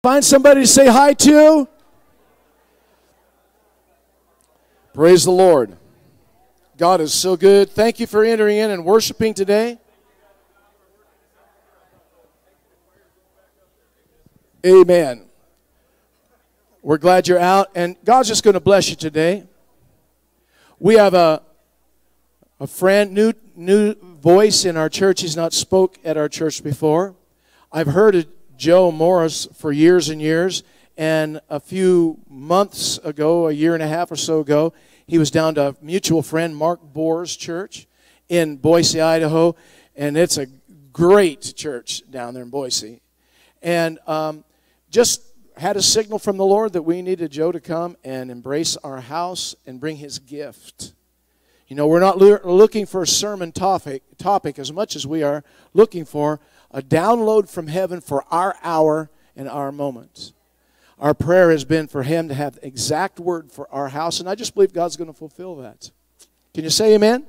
Find somebody to say hi to. Praise the Lord. God is so good. Thank you for entering in and worshiping today. Amen. We're glad you're out, and God's just going to bless you today. We have a, a friend, new, new voice in our church. He's not spoke at our church before. I've heard of Joe Morris for years and years, and a few months ago, a year and a half or so ago, he was down to a mutual friend, Mark Bohr's church in Boise, Idaho, and it's a great church down there in Boise. And um, just had a signal from the Lord that we needed Joe to come and embrace our house and bring his gift. You know, we're not looking for a sermon topic, topic as much as we are looking for a download from heaven for our hour and our moments. Our prayer has been for him to have the exact word for our house, and I just believe God's going to fulfill that. Can you say amen?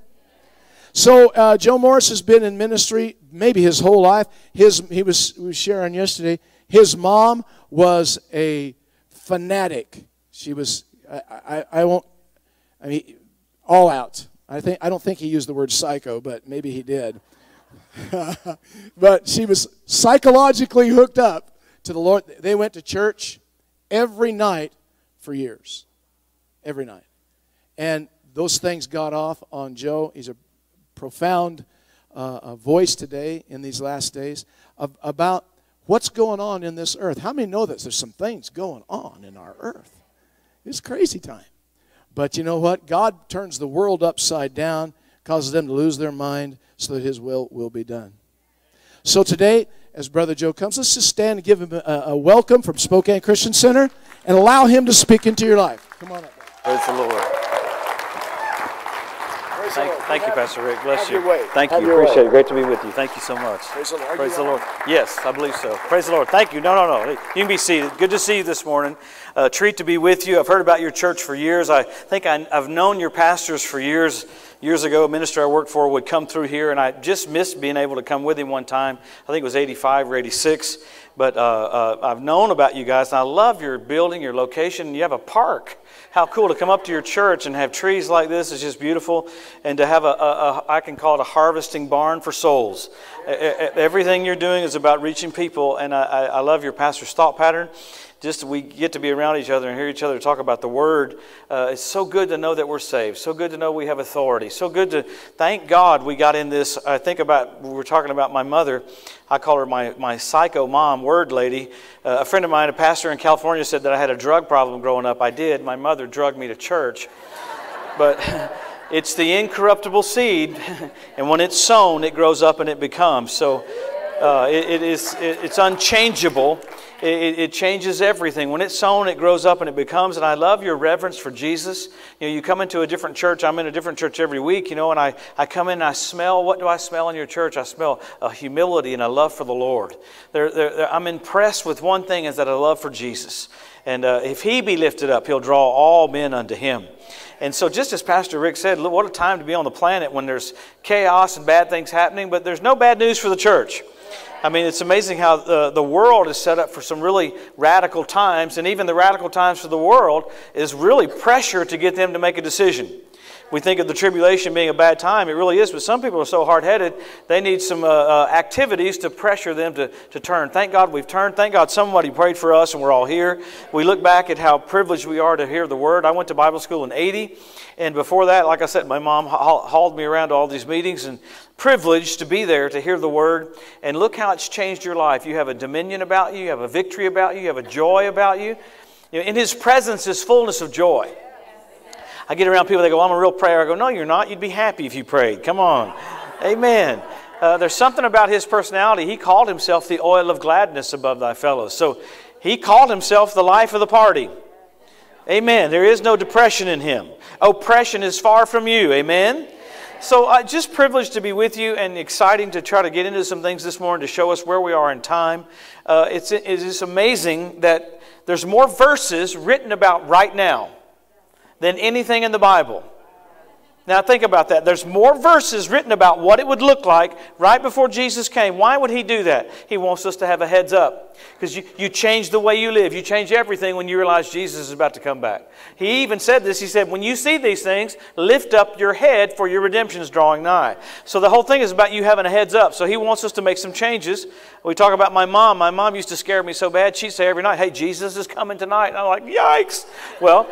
So uh, Joe Morris has been in ministry maybe his whole life. His he was, was sharing yesterday. His mom was a fanatic. She was, I, I, I won't, I mean, all out. I, think, I don't think he used the word psycho, but maybe he did. but she was psychologically hooked up to the Lord. They went to church every night for years. Every night. And those things got off on Joe. He's a profound uh, voice today in these last days of, about what's going on in this earth. How many know this? there's some things going on in our earth? It's crazy time. But you know what? God turns the world upside down, causes them to lose their mind so that His will will be done. So today, as Brother Joe comes, let's just stand and give him a, a welcome from Spokane Christian Center and allow him to speak into your life. Come on up. Praise the Lord. Thank, thank you, Pastor Rick. Bless you. Thank Have you. Appreciate way. it. Great to be with you. Thank you so much. Praise the Lord. Praise the Lord. Yes, I believe so. Praise the Lord. Thank you. No, no, no. You can be seated. Good to see you this morning. Uh, treat to be with you. I've heard about your church for years. I think I, I've known your pastors for years. Years ago, a minister I worked for would come through here, and I just missed being able to come with him one time. I think it was 85 or 86. But uh, uh, I've known about you guys, and I love your building, your location. You have a park. How cool to come up to your church and have trees like this is just beautiful. And to have a, a, a I can call it a harvesting barn for souls. Everything you're doing is about reaching people, and I I love your pastor's thought pattern just we get to be around each other and hear each other talk about the word uh, it's so good to know that we're saved so good to know we have authority so good to thank god we got in this i think about we were talking about my mother i call her my, my psycho mom word lady. Uh, a friend of mine a pastor in california said that i had a drug problem growing up. I did. My mother drugged me to church. But it's the incorruptible seed and when it's sown it grows up and it becomes. So uh, it, it is it, it's unchangeable it, it, changes everything. When it's sown, it grows up and it becomes. And I love your reverence for Jesus. You know, you come into a different church. I'm in a different church every week, you know, and I, I come in and I smell, what do I smell in your church? I smell a humility and a love for the Lord. There, there, there, I'm impressed with one thing is that a love for Jesus. And uh, if he be lifted up, he'll draw all men unto him. And so, just as Pastor Rick said, what a time to be on the planet when there's chaos and bad things happening, but there's no bad news for the church. I mean, it's amazing how the, the world is set up for some really radical times, and even the radical times for the world is really pressure to get them to make a decision. We think of the tribulation being a bad time. It really is, but some people are so hard headed, they need some uh, uh, activities to pressure them to, to turn. Thank God we've turned. Thank God somebody prayed for us and we're all here. We look back at how privileged we are to hear the word. I went to Bible school in 80, and before that, like I said, my mom hauled me around to all these meetings and privileged to be there to hear the word. And look how it's changed your life. You have a dominion about you, you have a victory about you, you have a joy about you. you know, in His presence is fullness of joy. I get around people, they go, I'm a real prayer. I go, No, you're not. You'd be happy if you prayed. Come on. Amen. Uh, there's something about his personality. He called himself the oil of gladness above thy fellows. So he called himself the life of the party. Amen. There is no depression in him. Oppression is far from you. Amen. So, uh, just privileged to be with you and exciting to try to get into some things this morning to show us where we are in time. Uh, it's, it is amazing that there's more verses written about right now than anything in the Bible. Now, think about that. There's more verses written about what it would look like right before Jesus came. Why would he do that? He wants us to have a heads up. Because you, you change the way you live. You change everything when you realize Jesus is about to come back. He even said this. He said, When you see these things, lift up your head, for your redemption is drawing nigh. So the whole thing is about you having a heads up. So he wants us to make some changes. We talk about my mom. My mom used to scare me so bad. She'd say every night, Hey, Jesus is coming tonight. And I'm like, Yikes. Well,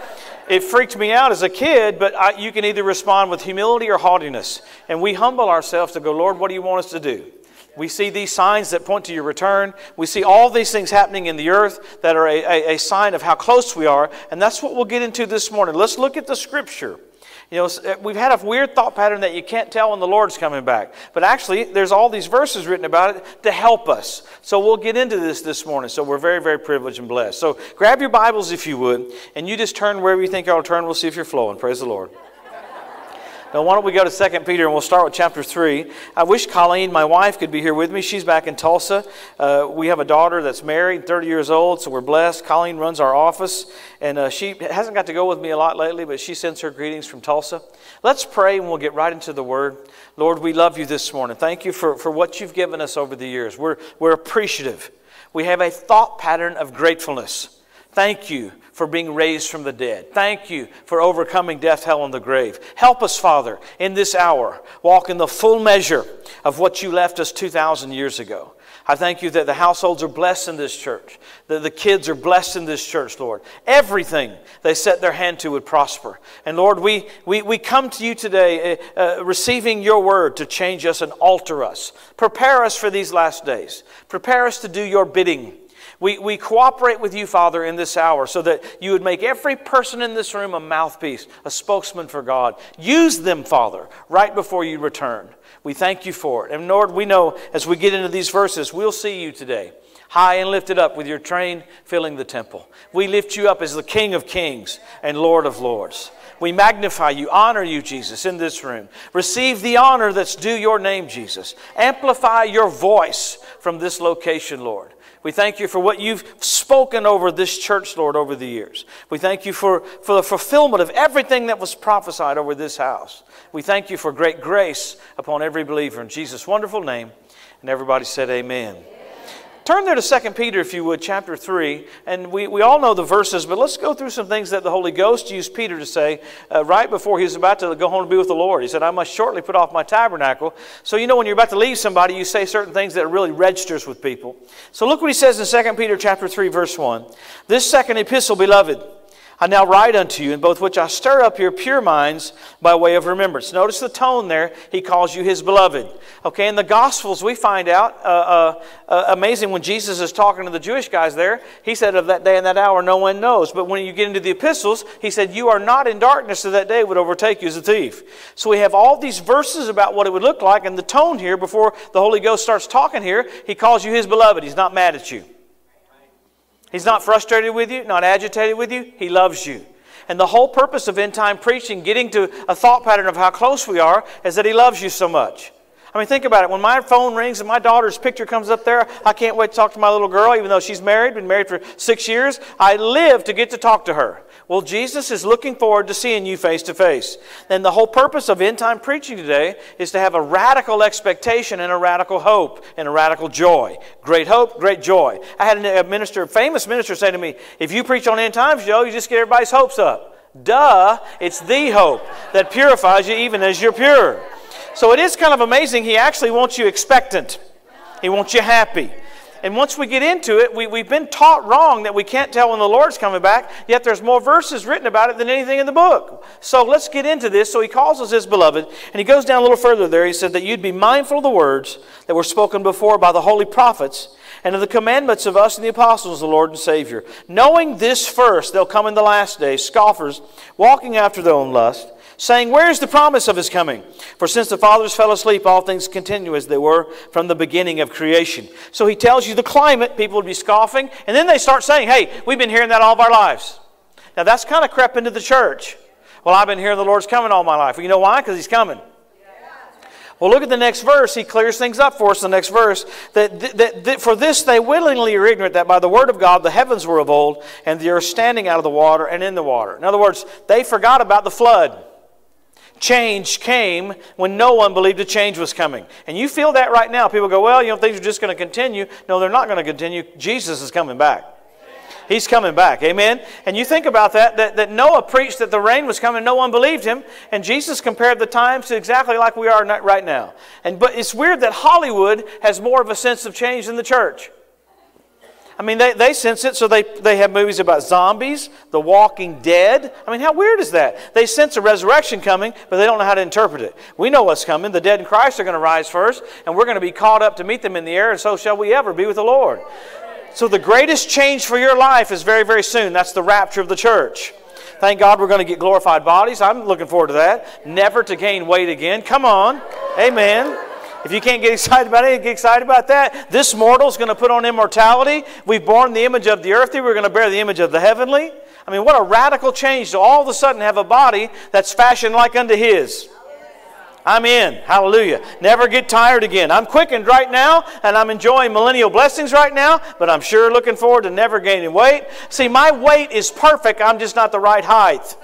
it freaked me out as a kid, but I, you can either respond with humility or haughtiness. And we humble ourselves to go, Lord, what do you want us to do? We see these signs that point to your return. We see all these things happening in the earth that are a, a, a sign of how close we are. And that's what we'll get into this morning. Let's look at the scripture. You know, uh, we've had a weird thought pattern that you can't tell when the Lord's coming back. But actually, there's all these verses written about it to help us. So we'll get into this this morning. So we're very, very privileged and blessed. So grab your Bibles if you would, and you just turn wherever you think to turn. We'll see if you're flowing. Praise the Lord. Now, why don't we go to 2 Peter and we'll start with chapter 3. I wish Colleen, my wife, could be here with me. She's back in Tulsa. Uh, we have a daughter that's married, 30 years old, so we're blessed. Colleen runs our office, and uh, she hasn't got to go with me a lot lately, but she sends her greetings from Tulsa. Let's pray and we'll get right into the Word. Lord, we love you this morning. Thank you for, for what you've given us over the years. We're, we're appreciative. We have a thought pattern of gratefulness. Thank you for being raised from the dead. Thank you for overcoming death, hell, and the grave. Help us, Father, in this hour, walk in the full measure of what you left us 2,000 years ago. I thank you that the households are blessed in this church, that the kids are blessed in this church, Lord. Everything they set their hand to would prosper. And Lord, we, we, we come to you today uh, receiving your word to change us and alter us. Prepare us for these last days. Prepare us to do your bidding. We, we cooperate with you, Father, in this hour so that you would make every person in this room a mouthpiece, a spokesman for God. Use them, Father, right before you return. We thank you for it. And Lord, we know as we get into these verses, we'll see you today, high and lifted up with your train filling the temple. We lift you up as the King of kings and Lord of lords. We magnify you, honor you, Jesus, in this room. Receive the honor that's due your name, Jesus. Amplify your voice from this location, Lord. We thank you for what you've spoken over this church, Lord, over the years. We thank you for, for the fulfillment of everything that was prophesied over this house. We thank you for great grace upon every believer. In Jesus' wonderful name. And everybody said, Amen. Turn there to 2 Peter, if you would, chapter 3. And we, we all know the verses, but let's go through some things that the Holy Ghost used Peter to say uh, right before he was about to go home to be with the Lord. He said, I must shortly put off my tabernacle. So, you know, when you're about to leave somebody, you say certain things that really registers with people. So, look what he says in 2 Peter, chapter 3, verse 1. This second epistle, beloved, I now write unto you, in both which I stir up your pure minds by way of remembrance. Notice the tone there. He calls you his beloved. Okay, in the Gospels, we find out, uh, uh, uh, amazing when Jesus is talking to the Jewish guys there, he said, Of that day and that hour no one knows. But when you get into the epistles, he said, You are not in darkness, so that day would overtake you as a thief. So we have all these verses about what it would look like, and the tone here, before the Holy Ghost starts talking here, he calls you his beloved. He's not mad at you. He's not frustrated with you, not agitated with you. He loves you. And the whole purpose of end time preaching, getting to a thought pattern of how close we are, is that He loves you so much. I mean, think about it. When my phone rings and my daughter's picture comes up there, I can't wait to talk to my little girl, even though she's married, been married for six years. I live to get to talk to her. Well, Jesus is looking forward to seeing you face to face. And the whole purpose of end time preaching today is to have a radical expectation and a radical hope and a radical joy. Great hope, great joy. I had a minister, a famous minister, say to me, If you preach on end times, Joe, you just get everybody's hopes up. Duh, it's the hope that purifies you even as you're pure. So it is kind of amazing. He actually wants you expectant, He wants you happy. And once we get into it, we, we've been taught wrong that we can't tell when the Lord's coming back, yet there's more verses written about it than anything in the book. So let's get into this. So he calls us his beloved, and he goes down a little further there. He said that you'd be mindful of the words that were spoken before by the holy prophets and of the commandments of us and the apostles, the Lord and Savior. Knowing this first, they'll come in the last days, scoffers, walking after their own lust saying, Where is the promise of his coming? For since the fathers fell asleep, all things continue as they were from the beginning of creation. So he tells you the climate, people would be scoffing, and then they start saying, Hey, we've been hearing that all of our lives. Now that's kind of crept into the church. Well, I've been hearing the Lord's coming all my life. Well, you know why? Because he's coming. Well, look at the next verse. He clears things up for us. The next verse that, that, that, for this they willingly are ignorant that by the word of God the heavens were of old, and the earth standing out of the water and in the water. In other words, they forgot about the flood. Change came when no one believed a change was coming. And you feel that right now. People go, well, you know, things are just going to continue. No, they're not going to continue. Jesus is coming back. He's coming back. Amen. And you think about that, that, that Noah preached that the rain was coming, no one believed him. And Jesus compared the times to exactly like we are right now. And but it's weird that Hollywood has more of a sense of change than the church. I mean, they, they sense it, so they, they have movies about zombies, the walking dead. I mean, how weird is that? They sense a resurrection coming, but they don't know how to interpret it. We know what's coming. The dead in Christ are going to rise first, and we're going to be caught up to meet them in the air, and so shall we ever be with the Lord. So the greatest change for your life is very, very soon. That's the rapture of the church. Thank God we're going to get glorified bodies. I'm looking forward to that. Never to gain weight again. Come on. Amen. If you can't get excited about it, get excited about that. This mortal is going to put on immortality. We've borne the image of the earthly. We're going to bear the image of the heavenly. I mean, what a radical change to all of a sudden have a body that's fashioned like unto His. I'm in. Hallelujah. Never get tired again. I'm quickened right now and I'm enjoying millennial blessings right now, but I'm sure looking forward to never gaining weight. See, my weight is perfect. I'm just not the right height.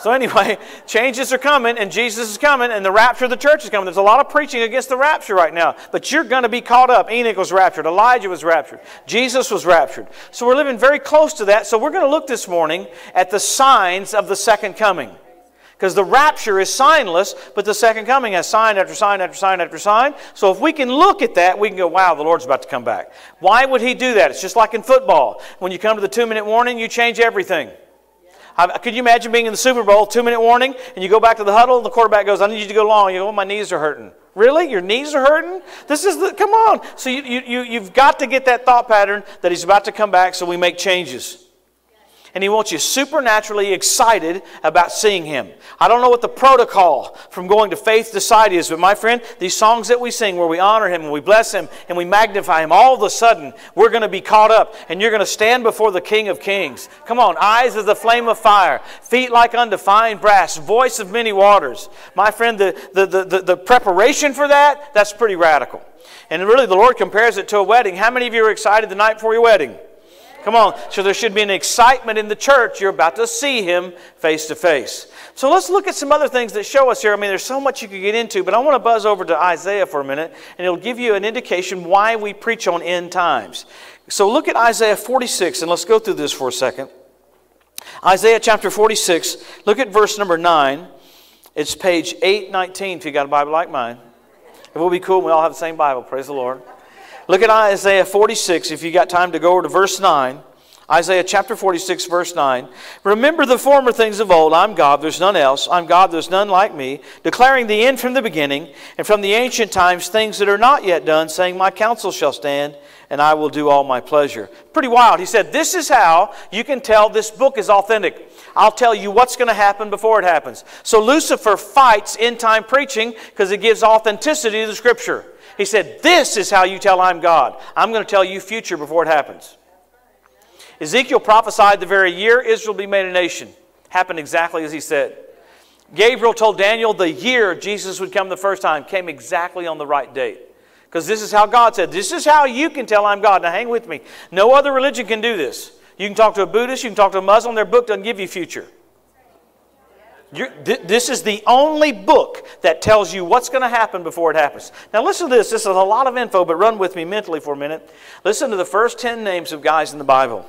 So, anyway, changes are coming, and Jesus is coming, and the rapture of the church is coming. There's a lot of preaching against the rapture right now, but you're going to be caught up. Enoch was raptured, Elijah was raptured, Jesus was raptured. So, we're living very close to that. So, we're going to look this morning at the signs of the second coming. Because the rapture is signless, but the second coming has sign after sign after sign after sign. So if we can look at that, we can go, wow, the Lord's about to come back. Why would He do that? It's just like in football. When you come to the two minute warning, you change everything. Could you imagine being in the Super Bowl, two minute warning, and you go back to the huddle, and the quarterback goes, I need you to go long. You go, oh, my knees are hurting. Really? Your knees are hurting? This is the, come on. So you, you, you've got to get that thought pattern that he's about to come back so we make changes and He wants you supernaturally excited about seeing Him. I don't know what the protocol from going to faith to sight is, but my friend, these songs that we sing where we honor Him and we bless Him and we magnify Him, all of a sudden we're going to be caught up and you're going to stand before the King of Kings. Come on, eyes as the flame of fire, feet like undefined brass, voice of many waters. My friend, the, the, the, the, the preparation for that, that's pretty radical. And really, the Lord compares it to a wedding. How many of you are excited the night before your wedding? Come on. So there should be an excitement in the church. You're about to see him face to face. So let's look at some other things that show us here. I mean, there's so much you could get into, but I want to buzz over to Isaiah for a minute, and it'll give you an indication why we preach on end times. So look at Isaiah 46, and let's go through this for a second. Isaiah chapter 46, look at verse number 9. It's page 819 if you got a Bible like mine. It will be cool. We all have the same Bible. Praise the Lord. Look at Isaiah 46 if you got time to go over to verse 9. Isaiah chapter 46, verse 9. Remember the former things of old. I'm God, there's none else. I'm God, there's none like me. Declaring the end from the beginning, and from the ancient times things that are not yet done, saying, My counsel shall stand, and I will do all my pleasure. Pretty wild. He said, This is how you can tell this book is authentic. I'll tell you what's going to happen before it happens. So Lucifer fights end time preaching because it gives authenticity to the scripture. He said, This is how you tell I'm God. I'm going to tell you future before it happens. Ezekiel prophesied the very year Israel be made a nation. Happened exactly as he said. Gabriel told Daniel the year Jesus would come the first time came exactly on the right date. Because this is how God said, This is how you can tell I'm God. Now hang with me. No other religion can do this. You can talk to a Buddhist, you can talk to a Muslim, their book doesn't give you future. Th this is the only book that tells you what's going to happen before it happens. Now, listen to this. This is a lot of info, but run with me mentally for a minute. Listen to the first 10 names of guys in the Bible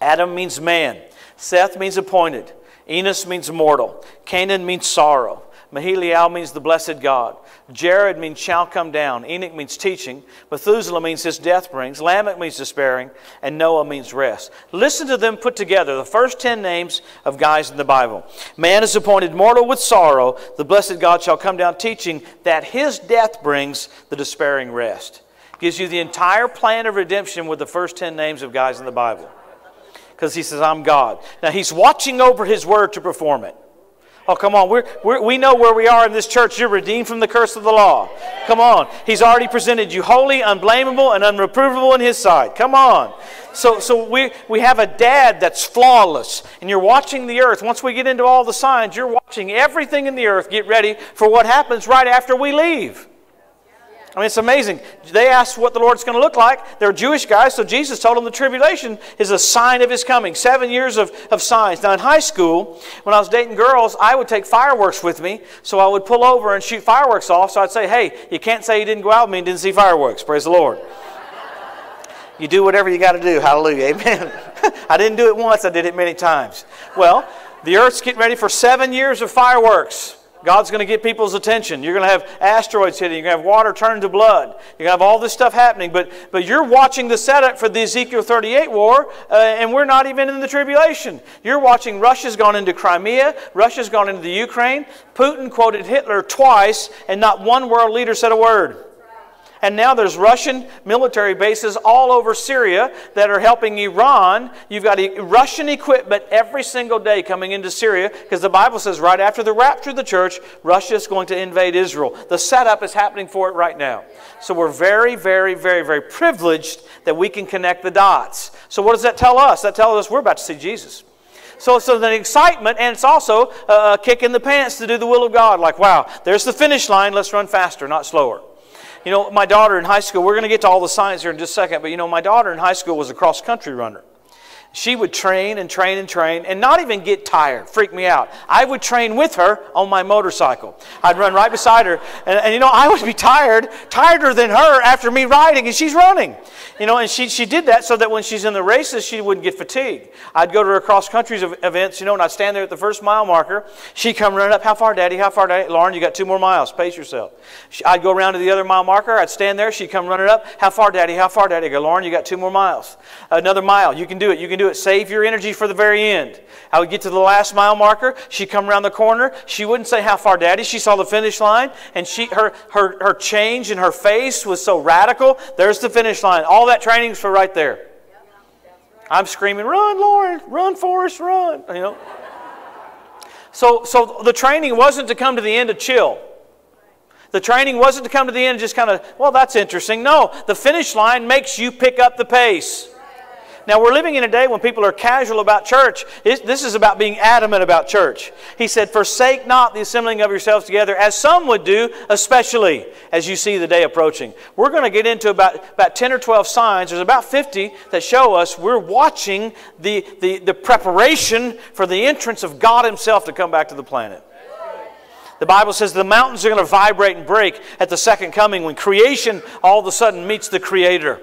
Adam means man, Seth means appointed, Enos means mortal, Cainan means sorrow, Mahalaleel means the blessed God. Jared means shall come down. Enoch means teaching. Methuselah means his death brings. Lamech means despairing. And Noah means rest. Listen to them put together, the first ten names of guys in the Bible. Man is appointed mortal with sorrow. The blessed God shall come down teaching that his death brings the despairing rest. Gives you the entire plan of redemption with the first ten names of guys in the Bible. Because he says, I'm God. Now he's watching over his word to perform it. Oh, come on. We're, we're, we know where we are in this church. You're redeemed from the curse of the law. Come on. He's already presented you holy, unblameable, and unreprovable in His sight. Come on. So, so we, we have a dad that's flawless, and you're watching the earth. Once we get into all the signs, you're watching everything in the earth get ready for what happens right after we leave. I mean, it's amazing. They asked what the Lord's going to look like. They're Jewish guys, so Jesus told them the tribulation is a sign of his coming. Seven years of, of signs. Now, in high school, when I was dating girls, I would take fireworks with me, so I would pull over and shoot fireworks off. So I'd say, hey, you can't say you didn't go out with me and didn't see fireworks. Praise the Lord. You do whatever you got to do. Hallelujah. Amen. I didn't do it once, I did it many times. Well, the earth's getting ready for seven years of fireworks. God's going to get people's attention. You're going to have asteroids hitting. You're going to have water turn to blood. You're going to have all this stuff happening. But, but you're watching the setup for the Ezekiel 38 war, uh, and we're not even in the tribulation. You're watching Russia's gone into Crimea. Russia's gone into the Ukraine. Putin quoted Hitler twice, and not one world leader said a word. And now there's Russian military bases all over Syria that are helping Iran. You've got Russian equipment every single day coming into Syria because the Bible says right after the rapture of the church, Russia is going to invade Israel. The setup is happening for it right now. So we're very, very, very, very privileged that we can connect the dots. So what does that tell us? That tells us we're about to see Jesus. So, so an excitement, and it's also uh, a kick in the pants to do the will of God. Like, wow, there's the finish line. Let's run faster, not slower. You know, my daughter in high school, we're going to get to all the science here in just a second, but you know, my daughter in high school was a cross country runner. She would train and train and train and not even get tired, freak me out. I would train with her on my motorcycle. I'd run right beside her, and, and you know, I would be tired, tireder than her after me riding, and she's running. You know, and she, she did that so that when she's in the races, she wouldn't get fatigued. I'd go to her cross country events, you know, and I'd stand there at the first mile marker. She'd come running up, How far, Daddy? How far, Daddy? Lauren, you got two more miles. Pace yourself. I'd go around to the other mile marker. I'd stand there. She'd come running up, How far, Daddy? How far, Daddy? I go, Lauren, you got two more miles. Another mile. You can do it. You can do it. Save your energy for the very end. I would get to the last mile marker. She'd come around the corner. She wouldn't say, How far, Daddy? She saw the finish line, and she, her, her, her change in her face was so radical. There's the finish line. All that training's for right there. I'm screaming, Run, Lauren! Run, Forrest, run! You know? So, so the training wasn't to come to the end to chill. The training wasn't to come to the end and just kind of, well, that's interesting. No, the finish line makes you pick up the pace. Now, we're living in a day when people are casual about church. This is about being adamant about church. He said, Forsake not the assembling of yourselves together, as some would do, especially as you see the day approaching. We're going to get into about, about 10 or 12 signs. There's about 50 that show us we're watching the, the, the preparation for the entrance of God Himself to come back to the planet. The Bible says the mountains are going to vibrate and break at the second coming when creation all of a sudden meets the Creator.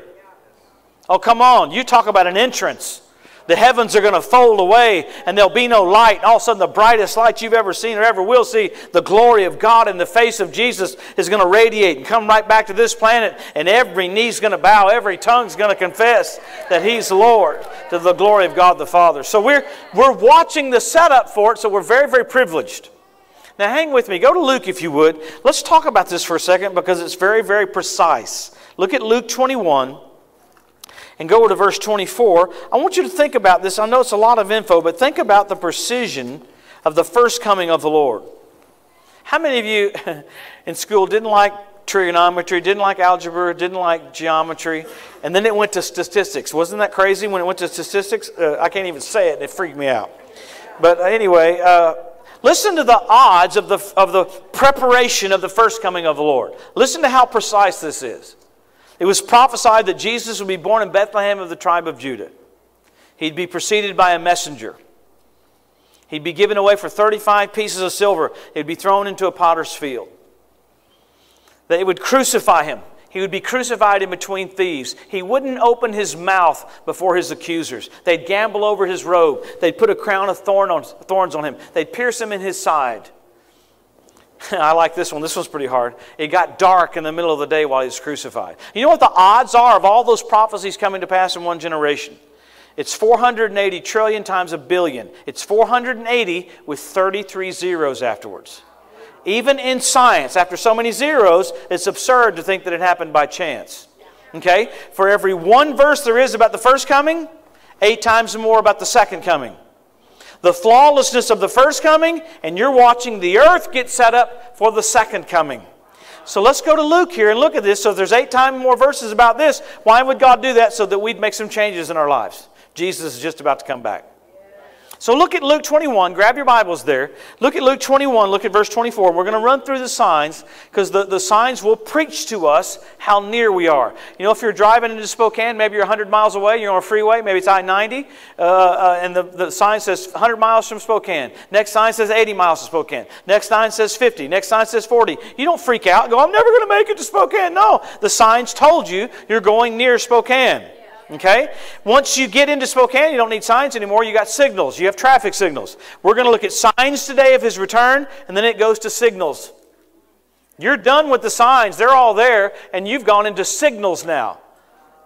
Oh, come on. You talk about an entrance. The heavens are going to fold away and there'll be no light. And all of a sudden, the brightest light you've ever seen or ever will see, the glory of God in the face of Jesus is going to radiate and come right back to this planet. And every knee's going to bow, every tongue's going to confess that He's Lord to the glory of God the Father. So we're, we're watching the setup for it, so we're very, very privileged. Now, hang with me. Go to Luke if you would. Let's talk about this for a second because it's very, very precise. Look at Luke 21 and go over to verse 24, I want you to think about this. I know it's a lot of info, but think about the precision of the first coming of the Lord. How many of you in school didn't like trigonometry, didn't like algebra, didn't like geometry, and then it went to statistics? Wasn't that crazy when it went to statistics? Uh, I can't even say it, it freaked me out. But anyway, uh, listen to the odds of the, of the preparation of the first coming of the Lord. Listen to how precise this is. It was prophesied that Jesus would be born in Bethlehem of the tribe of Judah. He'd be preceded by a messenger. He'd be given away for 35 pieces of silver. He'd be thrown into a potter's field. They would crucify him. He would be crucified in between thieves. He wouldn't open his mouth before his accusers. They'd gamble over his robe. They'd put a crown of thorn on, thorns on him. They'd pierce him in his side. I like this one. This one's pretty hard. It got dark in the middle of the day while he was crucified. You know what the odds are of all those prophecies coming to pass in one generation? It's 480 trillion times a billion. It's 480 with 33 zeros afterwards. Even in science, after so many zeros, it's absurd to think that it happened by chance. Okay? For every one verse there is about the first coming, eight times more about the second coming the flawlessness of the first coming, and you're watching the earth get set up for the second coming. So let's go to Luke here and look at this. So there's eight times more verses about this, why would God do that? So that we'd make some changes in our lives. Jesus is just about to come back. So look at Luke 21. Grab your Bibles there. Look at Luke 21. Look at verse 24. We're going to run through the signs because the, the signs will preach to us how near we are. You know, if you're driving into Spokane, maybe you're 100 miles away, you're on a freeway, maybe it's I 90, uh, uh, and the, the sign says 100 miles from Spokane. Next sign says 80 miles from Spokane. Next sign says 50. Next sign says 40. You don't freak out go, I'm never going to make it to Spokane. No, the signs told you you're going near Spokane. Okay? Once you get into Spokane, you don't need signs anymore. You got signals. You have traffic signals. We're going to look at signs today of his return, and then it goes to signals. You're done with the signs. They're all there, and you've gone into signals now.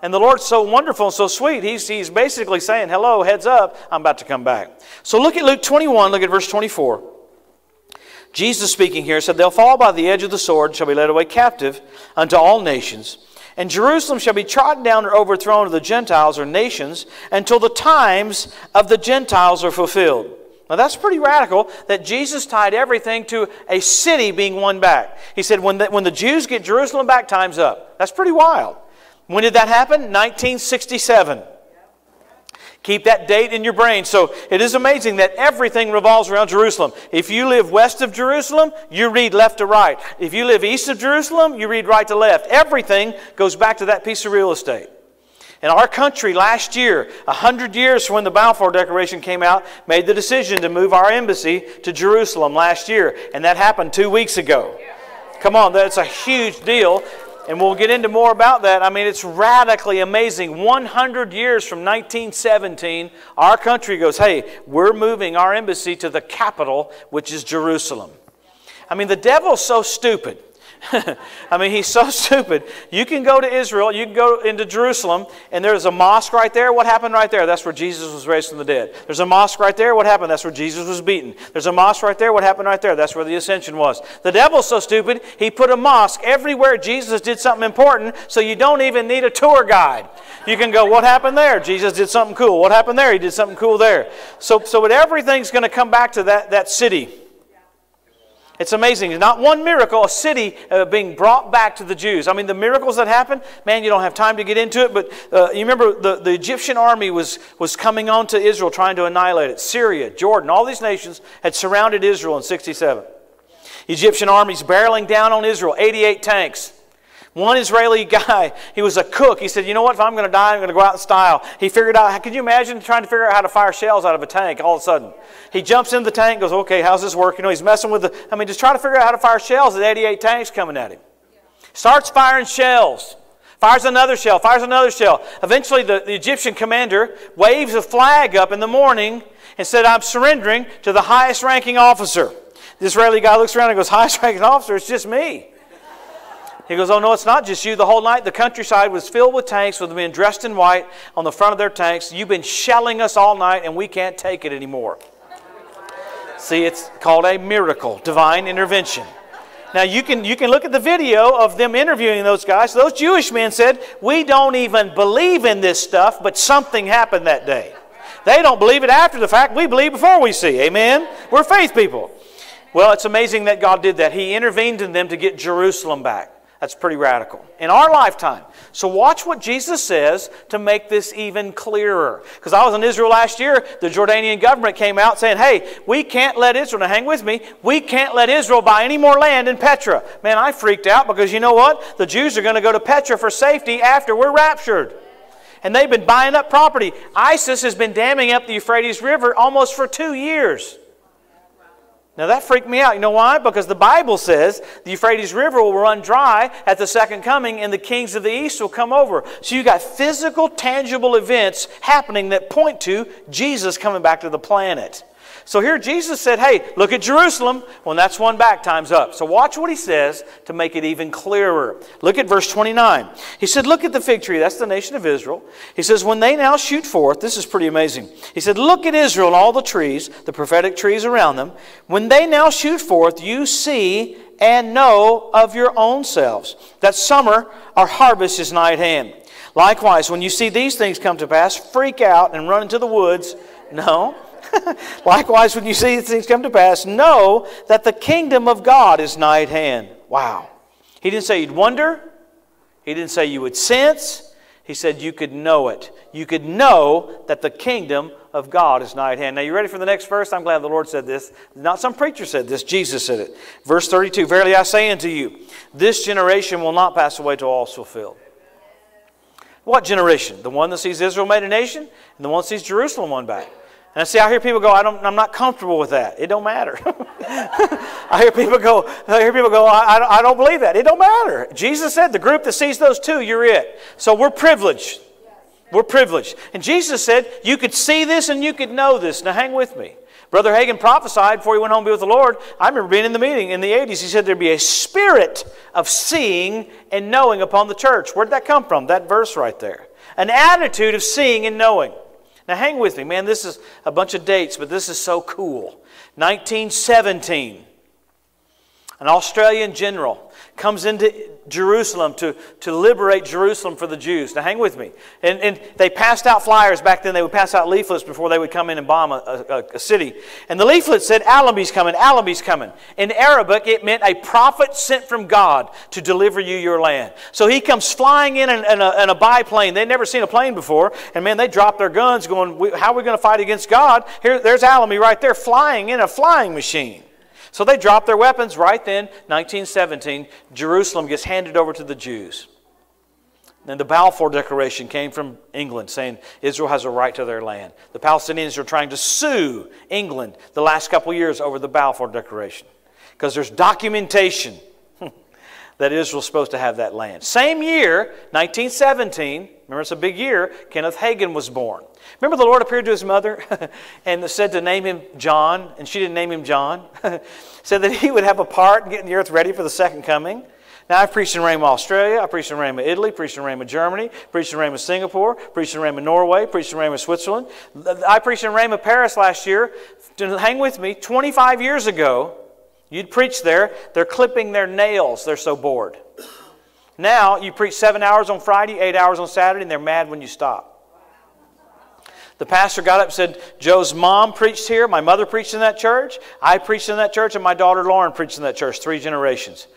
And the Lord's so wonderful and so sweet. He's, he's basically saying, Hello, heads up, I'm about to come back. So look at Luke 21, look at verse 24. Jesus speaking here said, They'll fall by the edge of the sword, and shall be led away captive unto all nations. And Jerusalem shall be trodden down or overthrown of the Gentiles or nations until the times of the Gentiles are fulfilled. Now that's pretty radical that Jesus tied everything to a city being won back. He said, when the, when the Jews get Jerusalem back, time's up. That's pretty wild. When did that happen? 1967. Keep that date in your brain. So it is amazing that everything revolves around Jerusalem. If you live west of Jerusalem, you read left to right. If you live east of Jerusalem, you read right to left. Everything goes back to that piece of real estate. And our country last year, a hundred years from when the Balfour Declaration came out, made the decision to move our embassy to Jerusalem last year. And that happened two weeks ago. Come on, that's a huge deal. And we'll get into more about that. I mean, it's radically amazing. 100 years from 1917, our country goes, hey, we're moving our embassy to the capital, which is Jerusalem. I mean, the devil's so stupid. I mean, he's so stupid. You can go to Israel, you can go into Jerusalem, and there's a mosque right there. What happened right there? That's where Jesus was raised from the dead. There's a mosque right there. What happened? That's where Jesus was beaten. There's a mosque right there. What happened right there? That's where the ascension was. The devil's so stupid, he put a mosque everywhere Jesus did something important, so you don't even need a tour guide. You can go, what happened there? Jesus did something cool. What happened there? He did something cool there. So, so everything's going to come back to that, that city. It's amazing. Not one miracle, a city uh, being brought back to the Jews. I mean, the miracles that happened, man, you don't have time to get into it, but uh, you remember the, the Egyptian army was, was coming on to Israel trying to annihilate it. Syria, Jordan, all these nations had surrounded Israel in 67. Egyptian armies barreling down on Israel, 88 tanks. One Israeli guy, he was a cook. He said, You know what? If I'm going to die, I'm going to go out in style. He figured out, could you imagine trying to figure out how to fire shells out of a tank all of a sudden? He jumps in the tank, goes, Okay, how's this work? You know, he's messing with the, I mean, just trying to figure out how to fire shells at 88 tanks coming at him. Starts firing shells. Fires another shell, fires another shell. Eventually, the, the Egyptian commander waves a flag up in the morning and said, I'm surrendering to the highest ranking officer. The Israeli guy looks around and goes, Highest ranking officer? It's just me. He goes, Oh, no, it's not just you. The whole night, the countryside was filled with tanks with men dressed in white on the front of their tanks. You've been shelling us all night, and we can't take it anymore. See, it's called a miracle, divine intervention. Now, you can, you can look at the video of them interviewing those guys. Those Jewish men said, We don't even believe in this stuff, but something happened that day. They don't believe it after the fact. We believe before we see. Amen? We're faith people. Well, it's amazing that God did that. He intervened in them to get Jerusalem back. That's pretty radical. In our lifetime. So watch what Jesus says to make this even clearer. Because I was in Israel last year, the Jordanian government came out saying, hey, we can't let Israel, now hang with me, we can't let Israel buy any more land in Petra. Man, I freaked out because you know what? The Jews are going to go to Petra for safety after we're raptured. And they've been buying up property. ISIS has been damming up the Euphrates River almost for two years. Now that freaked me out. You know why? Because the Bible says the Euphrates River will run dry at the second coming and the kings of the east will come over. So you got physical, tangible events happening that point to Jesus coming back to the planet. So here Jesus said, hey, look at Jerusalem. When that's won back, time's up. So watch what he says to make it even clearer. Look at verse 29. He said, look at the fig tree. That's the nation of Israel. He says, when they now shoot forth, this is pretty amazing. He said, look at Israel and all the trees, the prophetic trees around them. When they now shoot forth, you see and know of your own selves that summer our harvest is nigh at hand. Likewise, when you see these things come to pass, freak out and run into the woods. No, Likewise, when you see these things come to pass, know that the kingdom of God is nigh at hand. Wow. He didn't say you'd wonder. He didn't say you would sense. He said you could know it. You could know that the kingdom of God is nigh at hand. Now, you ready for the next verse? I'm glad the Lord said this. Not some preacher said this, Jesus said it. Verse 32 Verily I say unto you, this generation will not pass away till all is fulfilled. What generation? The one that sees Israel made a nation, and the one that sees Jerusalem won back. And I see, I hear people go, I don't, I'm not comfortable with that. It don't matter. I hear people go, I hear people go, I, I don't believe that. It don't matter. Jesus said, the group that sees those two, you're it. So we're privileged. We're privileged. And Jesus said, you could see this and you could know this. Now hang with me. Brother Hagin prophesied before he went home to be with the Lord. I remember being in the meeting in the 80s. He said there'd be a spirit of seeing and knowing upon the church. Where'd that come from? That verse right there. An attitude of seeing and knowing. Now, hang with me, man. This is a bunch of dates, but this is so cool. 1917, an Australian general comes into Jerusalem to, to liberate Jerusalem for the Jews. Now, hang with me. And, and they passed out flyers back then. They would pass out leaflets before they would come in and bomb a, a, a city. And the leaflet said, Allenby's coming, Allenby's coming. In Arabic, it meant a prophet sent from God to deliver you your land. So he comes flying in in, in, a, in a biplane. They'd never seen a plane before. And man, they dropped their guns going, how are we going to fight against God? Here, there's Allenby right there flying in a flying machine. So they drop their weapons right then, 1917. Jerusalem gets handed over to the Jews. Then the Balfour Declaration came from England saying Israel has a right to their land. The Palestinians are trying to sue England the last couple years over the Balfour Declaration because there's documentation that Israel's supposed to have that land. Same year, 1917, remember it's a big year, Kenneth Hagin was born. Remember the Lord appeared to his mother and said to name him John, and she didn't name him John? said that he would have a part in getting the earth ready for the second coming. Now, I've preached in Rhema, Australia. I preached in Rhema, Italy. Preached in Rhema, Germany. Preached in Rhema, Singapore. Preached in Rhema, Norway. Preached in Rhema, Switzerland. I preached in Rhema, Paris last year. Hang with me. 25 years ago, you'd preach there. They're clipping their nails. They're so bored. Now, you preach seven hours on Friday, eight hours on Saturday, and they're mad when you stop. The pastor got up and said, Joe's mom preached here, my mother preached in that church, I preached in that church, and my daughter Lauren preached in that church, three generations.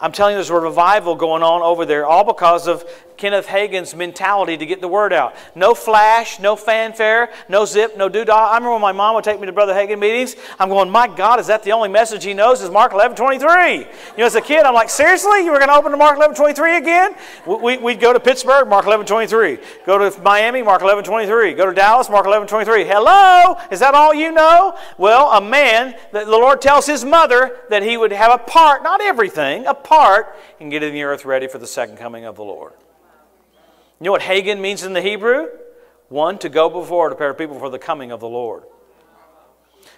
I'm telling you, there's a revival going on over there, all because of Kenneth Hagin's mentality to get the word out. No flash, no fanfare, no zip, no doodah. I remember when my mom would take me to Brother Hagin meetings. I'm going, my God, is that the only message he knows is Mark 11, 23? You know, as a kid, I'm like, seriously? You were going to open to Mark 11, 23 again? We, would go to Pittsburgh, Mark 11, 23. Go to Miami, Mark 11, 23. Go to Dallas, Mark 11, 23. Hello? Is that all you know? Well, a man, the Lord tells his mother that he would have a part, not everything, a part in getting the earth ready for the second coming of the Lord. You know what Hagin means in the Hebrew? One, to go before, to prepare people for the coming of the Lord.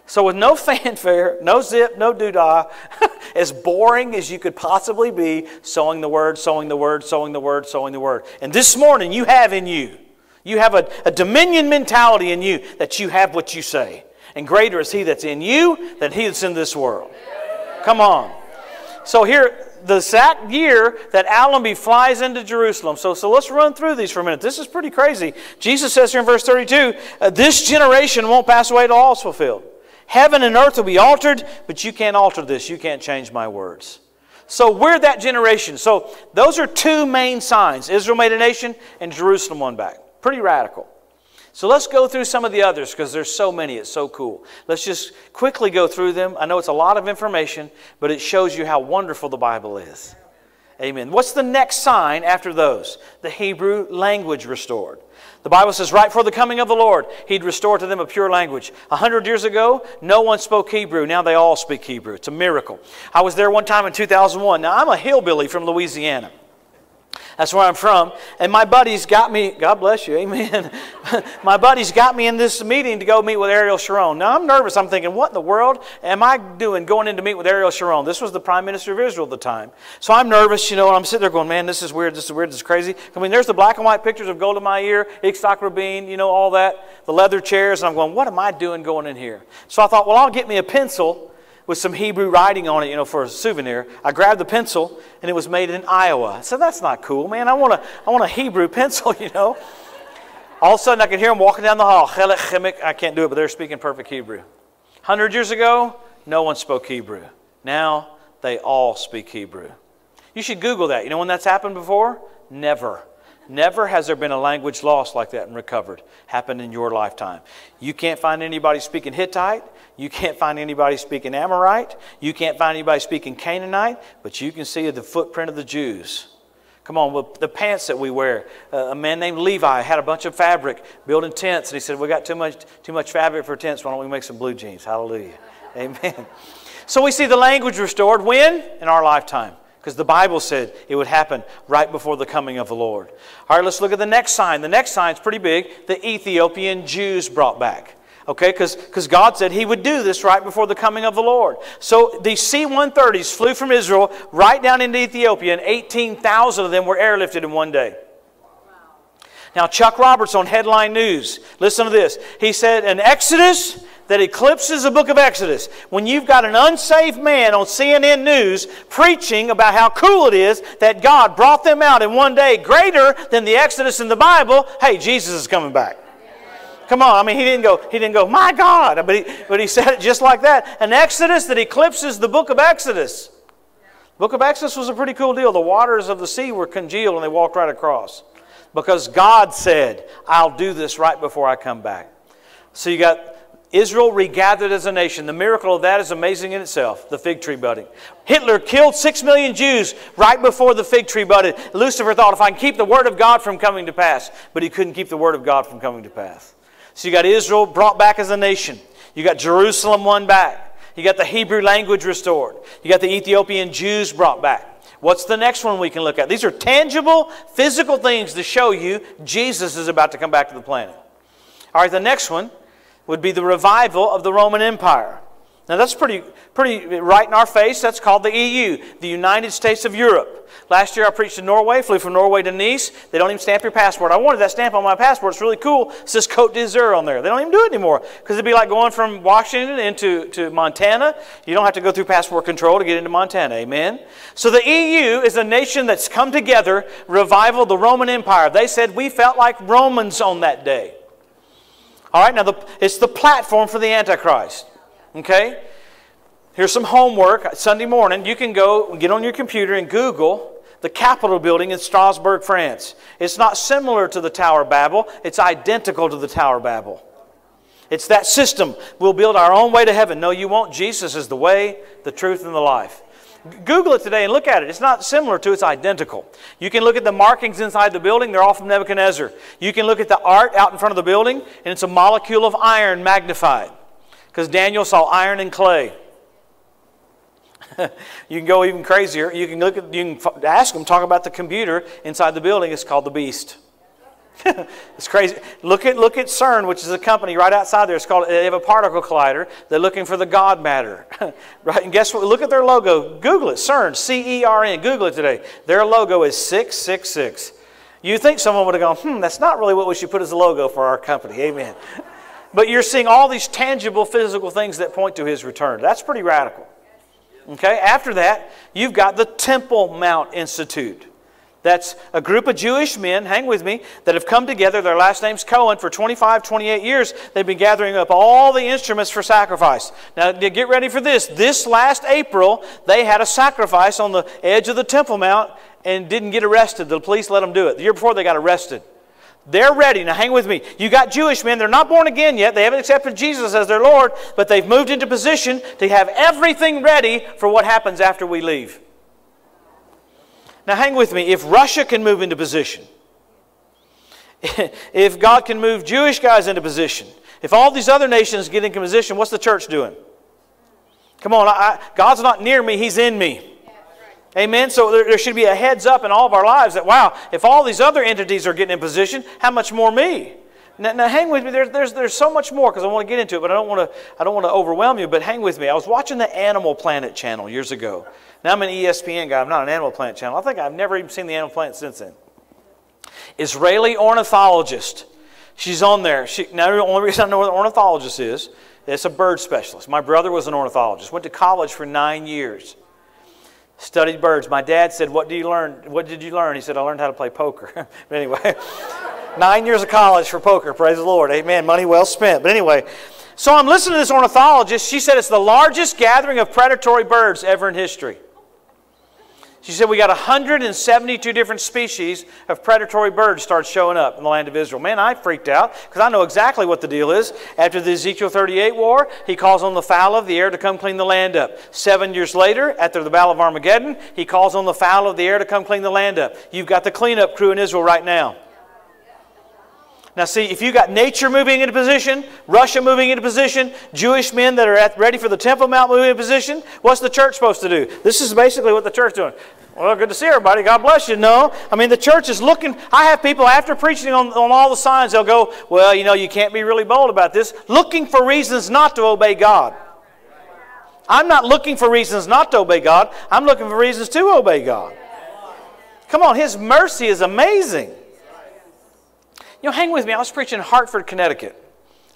So, with no fanfare, no zip, no doodah, as boring as you could possibly be, sowing the word, sowing the word, sowing the word, sowing the word. And this morning, you have in you, you have a, a dominion mentality in you that you have what you say. And greater is He that's in you than He that's in this world. Come on. So, here, the exact year that Allenby flies into Jerusalem. So, so let's run through these for a minute. This is pretty crazy. Jesus says here in verse 32 uh, this generation won't pass away till all is fulfilled. Heaven and earth will be altered, but you can't alter this. You can't change my words. So we're that generation. So those are two main signs Israel made a nation and Jerusalem won back. Pretty radical. So let's go through some of the others because there's so many. It's so cool. Let's just quickly go through them. I know it's a lot of information, but it shows you how wonderful the Bible is. Amen. What's the next sign after those? The Hebrew language restored. The Bible says, right for the coming of the Lord, He'd restore to them a pure language. A hundred years ago, no one spoke Hebrew. Now they all speak Hebrew. It's a miracle. I was there one time in 2001. Now, I'm a hillbilly from Louisiana. That's where I'm from. And my buddies got me, God bless you, amen. my buddies got me in this meeting to go meet with Ariel Sharon. Now I'm nervous. I'm thinking, what in the world am I doing going in to meet with Ariel Sharon? This was the Prime Minister of Israel at the time. So I'm nervous, you know, and I'm sitting there going, man, this is weird, this is weird, this is crazy. I mean, there's the black and white pictures of Golda Meir, Yitzhak Rabin, you know, all that, the leather chairs. And I'm going, what am I doing going in here? So I thought, well, I'll get me a pencil with some Hebrew writing on it, you know, for a souvenir. I grabbed the pencil and it was made in Iowa. I said, that's not cool, man. I want a, I want a Hebrew pencil, you know. All of a sudden, I could hear them walking down the hall. I can't do it, but they're speaking perfect Hebrew. Hundred years ago, no one spoke Hebrew. Now, they all speak Hebrew. You should Google that. You know when that's happened before? Never. Never has there been a language lost like that and recovered, happened in your lifetime. You can't find anybody speaking Hittite. You can't find anybody speaking Amorite. You can't find anybody speaking Canaanite, but you can see the footprint of the Jews. Come on, well, the pants that we wear. Uh, a man named Levi had a bunch of fabric building tents, and he said, We got too much, too much fabric for tents. Why don't we make some blue jeans? Hallelujah. Amen. So we see the language restored when? In our lifetime because the Bible said it would happen right before the coming of the Lord. All right, let's look at the next sign. The next sign is pretty big the Ethiopian Jews brought back. Okay, because God said He would do this right before the coming of the Lord. So the C 130s flew from Israel right down into Ethiopia, and 18,000 of them were airlifted in one day. Now, Chuck Roberts on Headline News, listen to this. He said, An Exodus that eclipses the book of Exodus. When you've got an unsaved man on CNN News preaching about how cool it is that God brought them out in one day greater than the Exodus in the Bible, hey, Jesus is coming back. Come on, I mean, he didn't go, he didn't go, my God, but he, but he said it just like that. An Exodus that eclipses the book of Exodus. book of Exodus was a pretty cool deal. The waters of the sea were congealed and they walked right across. Because God said, I'll do this right before I come back. So you got Israel regathered as a nation. The miracle of that is amazing in itself, the fig tree budding. Hitler killed six million Jews right before the fig tree budded. Lucifer thought, if I can keep the word of God from coming to pass, but he couldn't keep the word of God from coming to pass. So you got Israel brought back as a nation. You got Jerusalem won back. You got the Hebrew language restored. You got the Ethiopian Jews brought back. What's the next one we can look at? These are tangible, physical things to show you Jesus is about to come back to the planet. All right, the next one would be the revival of the Roman Empire. Now that's pretty, pretty right in our face. That's called the EU, the United States of Europe. Last year I preached in Norway, flew from Norway to Nice. They don't even stamp your passport. I wanted that stamp on my passport. It's really cool. It says Cote d'Azur on there. They don't even do it anymore because it'd be like going from Washington into to Montana. You don't have to go through passport control to get into Montana. Amen. So the EU is a nation that's come together, revival the Roman Empire. They said we felt like Romans on that day. All right, now the, it's the platform for the Antichrist. Okay? Here's some homework. Sunday morning, you can go get on your computer and Google the Capitol building in Strasbourg, France. It's not similar to the Tower of Babel, it's identical to the Tower of Babel. It's that system. We'll build our own way to heaven. No, you won't. Jesus is the way, the truth, and the life. Google it today and look at it. It's not similar to, it's identical. You can look at the markings inside the building, they're all from Nebuchadnezzar. You can look at the art out in front of the building, and it's a molecule of iron magnified. Because Daniel saw iron and clay. you can go even crazier. You can look at, you can ask them, talk about the computer inside the building. It's called the Beast. it's crazy. Look at, look at CERN, which is a company right outside there. It's called, they have a particle collider. They're looking for the God matter. right? And guess what? Look at their logo. Google it. CERN, C E R N. Google it today. Their logo is 666. You think someone would have gone, hmm, that's not really what we should put as a logo for our company. Amen. But you're seeing all these tangible physical things that point to his return. That's pretty radical. Okay, after that, you've got the Temple Mount Institute. That's a group of Jewish men, hang with me, that have come together. Their last name's Cohen. For 25, 28 years, they've been gathering up all the instruments for sacrifice. Now, get ready for this. This last April, they had a sacrifice on the edge of the Temple Mount and didn't get arrested. The police let them do it. The year before, they got arrested. They're ready. Now, hang with me. You got Jewish men. They're not born again yet. They haven't accepted Jesus as their Lord, but they've moved into position to have everything ready for what happens after we leave. Now, hang with me. If Russia can move into position, if God can move Jewish guys into position, if all these other nations get into position, what's the church doing? Come on, I, God's not near me, He's in me. Amen. So there, there, should be a heads up in all of our lives that, wow, if all these other entities are getting in position, how much more me? Now, now hang with me. There's, there's, there's so much more because I want to get into it, but I don't want to, I don't want to overwhelm you. But hang with me. I was watching the Animal Planet channel years ago. Now I'm an ESPN guy. I'm not an Animal Planet channel. I think I've never even seen the Animal Planet since then. Israeli ornithologist. She's on there. She, now, the only reason I know what an ornithologist is, it's a bird specialist. My brother was an ornithologist. Went to college for nine years. Studied birds. My dad said, "What do you learn? What did you learn?" He said, "I learned how to play poker." but anyway, nine years of college for poker. Praise the Lord. Amen. Money well spent. But anyway, so I'm listening to this ornithologist. She said it's the largest gathering of predatory birds ever in history. She said, We got 172 different species of predatory birds start showing up in the land of Israel. Man, I freaked out because I know exactly what the deal is. After the Ezekiel 38 war, he calls on the fowl of the air to come clean the land up. Seven years later, after the Battle of Armageddon, he calls on the fowl of the air to come clean the land up. You've got the cleanup crew in Israel right now. Now, see, if you got nature moving into position, Russia moving into position, Jewish men that are at, ready for the Temple Mount moving into position, what's the church supposed to do? This is basically what the church doing. Well, good to see everybody. God bless you. No. I mean, the church is looking. I have people after preaching on, on all the signs, they'll go, Well, you know, you can't be really bold about this, looking for reasons not to obey God. I'm not looking for reasons not to obey God, I'm looking for reasons to obey God. Come on, His mercy is amazing. You know, hang with me. I was preaching in Hartford, Connecticut.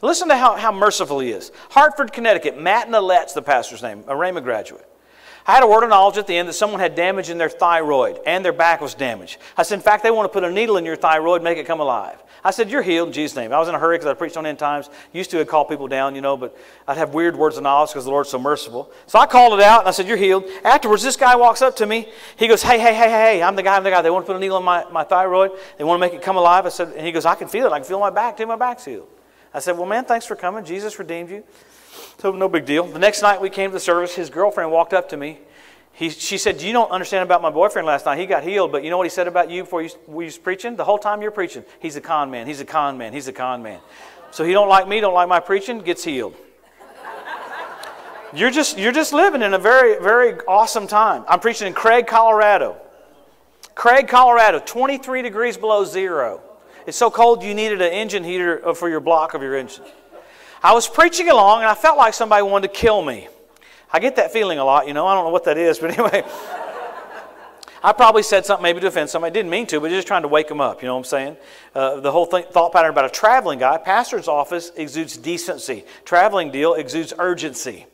Listen to how, how merciful He is. Hartford, Connecticut. Matt Nallett's the pastor's name, a Rhema graduate. I had a word of knowledge at the end that someone had damage in their thyroid and their back was damaged. I said, in fact, they want to put a needle in your thyroid, make it come alive. I said, you're healed in Jesus' name. I was in a hurry because I preached on end times. Used to call people down, you know, but I'd have weird words of knowledge because the Lord's so merciful. So I called it out and I said, you're healed. Afterwards, this guy walks up to me. He goes, hey, hey, hey, hey, I'm the guy, I'm the guy. They want to put a needle in my, my thyroid. They want to make it come alive. I said, and he goes, I can feel it. I can feel my back too. My back's healed. I said, well, man, thanks for coming. Jesus redeemed you. So no big deal. The next night we came to the service. His girlfriend walked up to me he, she said, You don't understand about my boyfriend last night. He got healed, but you know what he said about you before you were preaching? The whole time you're preaching, he's a con man, he's a con man, he's a con man. So he don't like me, don't like my preaching, gets healed. You're just, you're just living in a very, very awesome time. I'm preaching in Craig, Colorado. Craig, Colorado, 23 degrees below zero. It's so cold you needed an engine heater uh, for your block of your engine. I was preaching along and I felt like somebody wanted to kill me. I get that feeling a lot, you know. I don't know what that is, but anyway. I probably said something maybe to offend somebody. I didn't mean to, but just trying to wake them up. You know what I'm saying? Uh, the whole thing, thought pattern about a traveling guy, pastor's office exudes decency. Traveling deal exudes urgency.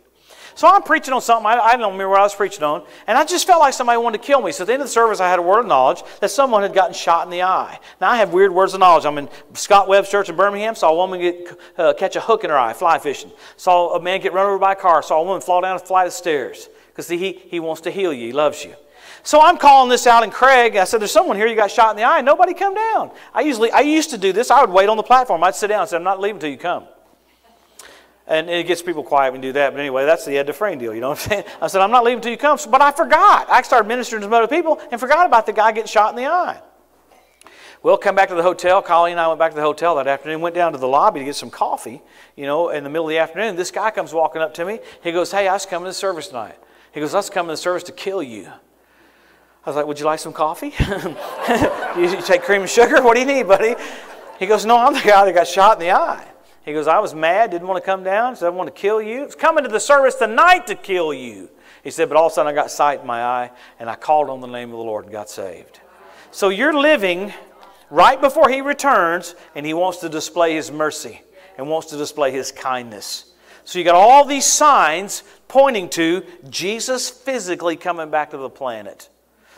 So I'm preaching on something, I, I don't remember what I was preaching on, and I just felt like somebody wanted to kill me. So at the end of the service, I had a word of knowledge that someone had gotten shot in the eye. Now I have weird words of knowledge. I'm in Scott Webb's church in Birmingham, saw a woman get, uh, catch a hook in her eye, fly fishing. Saw a man get run over by a car, saw a woman fall down a flight of stairs. Because he, he wants to heal you, he loves you. So I'm calling this out in Craig. I said, There's someone here you got shot in the eye. Nobody come down. I usually I used to do this. I would wait on the platform. I'd sit down and say, I'm not leaving until you come. And it gets people quiet when you do that. But anyway, that's the Ed Dufresne deal. You know what I'm saying? I said, I'm not leaving until you come. But I forgot. I started ministering to some other people and forgot about the guy getting shot in the eye. Well, come back to the hotel. Colleen and I went back to the hotel that afternoon, went down to the lobby to get some coffee, you know, in the middle of the afternoon. This guy comes walking up to me. He goes, Hey, I was coming to the service tonight. He goes, I was coming to the service to kill you. I was like, Would you like some coffee? you take cream and sugar? What do you need, buddy? He goes, No, I'm the guy that got shot in the eye. He goes, I was mad, didn't want to come down, said, I want to kill you. It's coming to the service tonight to kill you. He said, but all of a sudden I got sight in my eye, and I called on the name of the Lord and got saved. So you're living right before He returns, and He wants to display His mercy and wants to display His kindness. So you got all these signs pointing to Jesus physically coming back to the planet.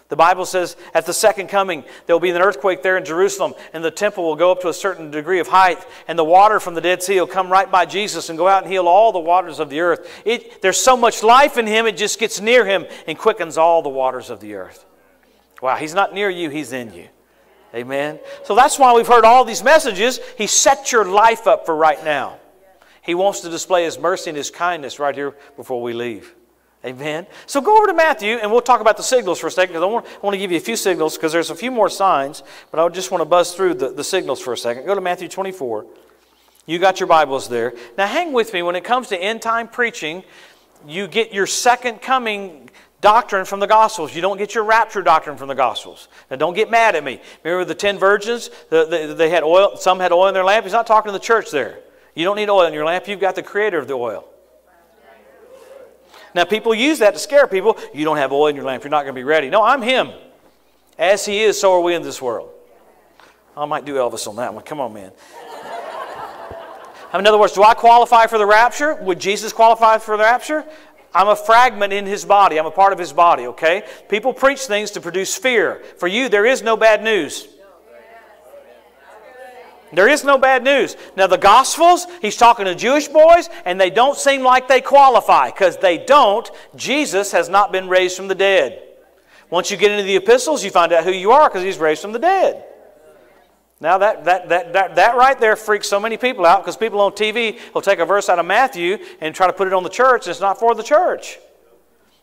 The Bible says at the second coming, there will be an earthquake there in Jerusalem, and the temple will go up to a certain degree of height, and the water from the Dead Sea will come right by Jesus and go out and heal all the waters of the earth. It, there's so much life in him, it just gets near him and quickens all the waters of the earth. Wow, he's not near you, he's in you. Amen. So that's why we've heard all these messages. He set your life up for right now. He wants to display his mercy and his kindness right here before we leave. Amen. So go over to Matthew and we'll talk about the signals for a second because I want, I want to give you a few signals because there's a few more signs, but I just want to buzz through the, the signals for a second. Go to Matthew 24. You got your Bibles there. Now hang with me. When it comes to end time preaching, you get your second coming doctrine from the Gospels. You don't get your rapture doctrine from the Gospels. Now, don't get mad at me. Remember the ten virgins? The, the, they had oil. Some had oil in their lamp. He's not talking to the church there. You don't need oil in your lamp. You've got the Creator of the oil. Now, people use that to scare people. You don't have oil in your lamp, you're not going to be ready. No, I'm Him. As He is, so are we in this world. I might do Elvis on that one. Come on, man. In other words, do I qualify for the rapture? Would Jesus qualify for the rapture? I'm a fragment in his body. I'm a part of his body, okay? People preach things to produce fear. For you, there is no bad news. There is no bad news. Now, the Gospels, he's talking to Jewish boys, and they don't seem like they qualify because they don't. Jesus has not been raised from the dead. Once you get into the epistles, you find out who you are because he's raised from the dead. Now, that, that, that, that, that right there freaks so many people out because people on TV will take a verse out of Matthew and try to put it on the church, and it's not for the church.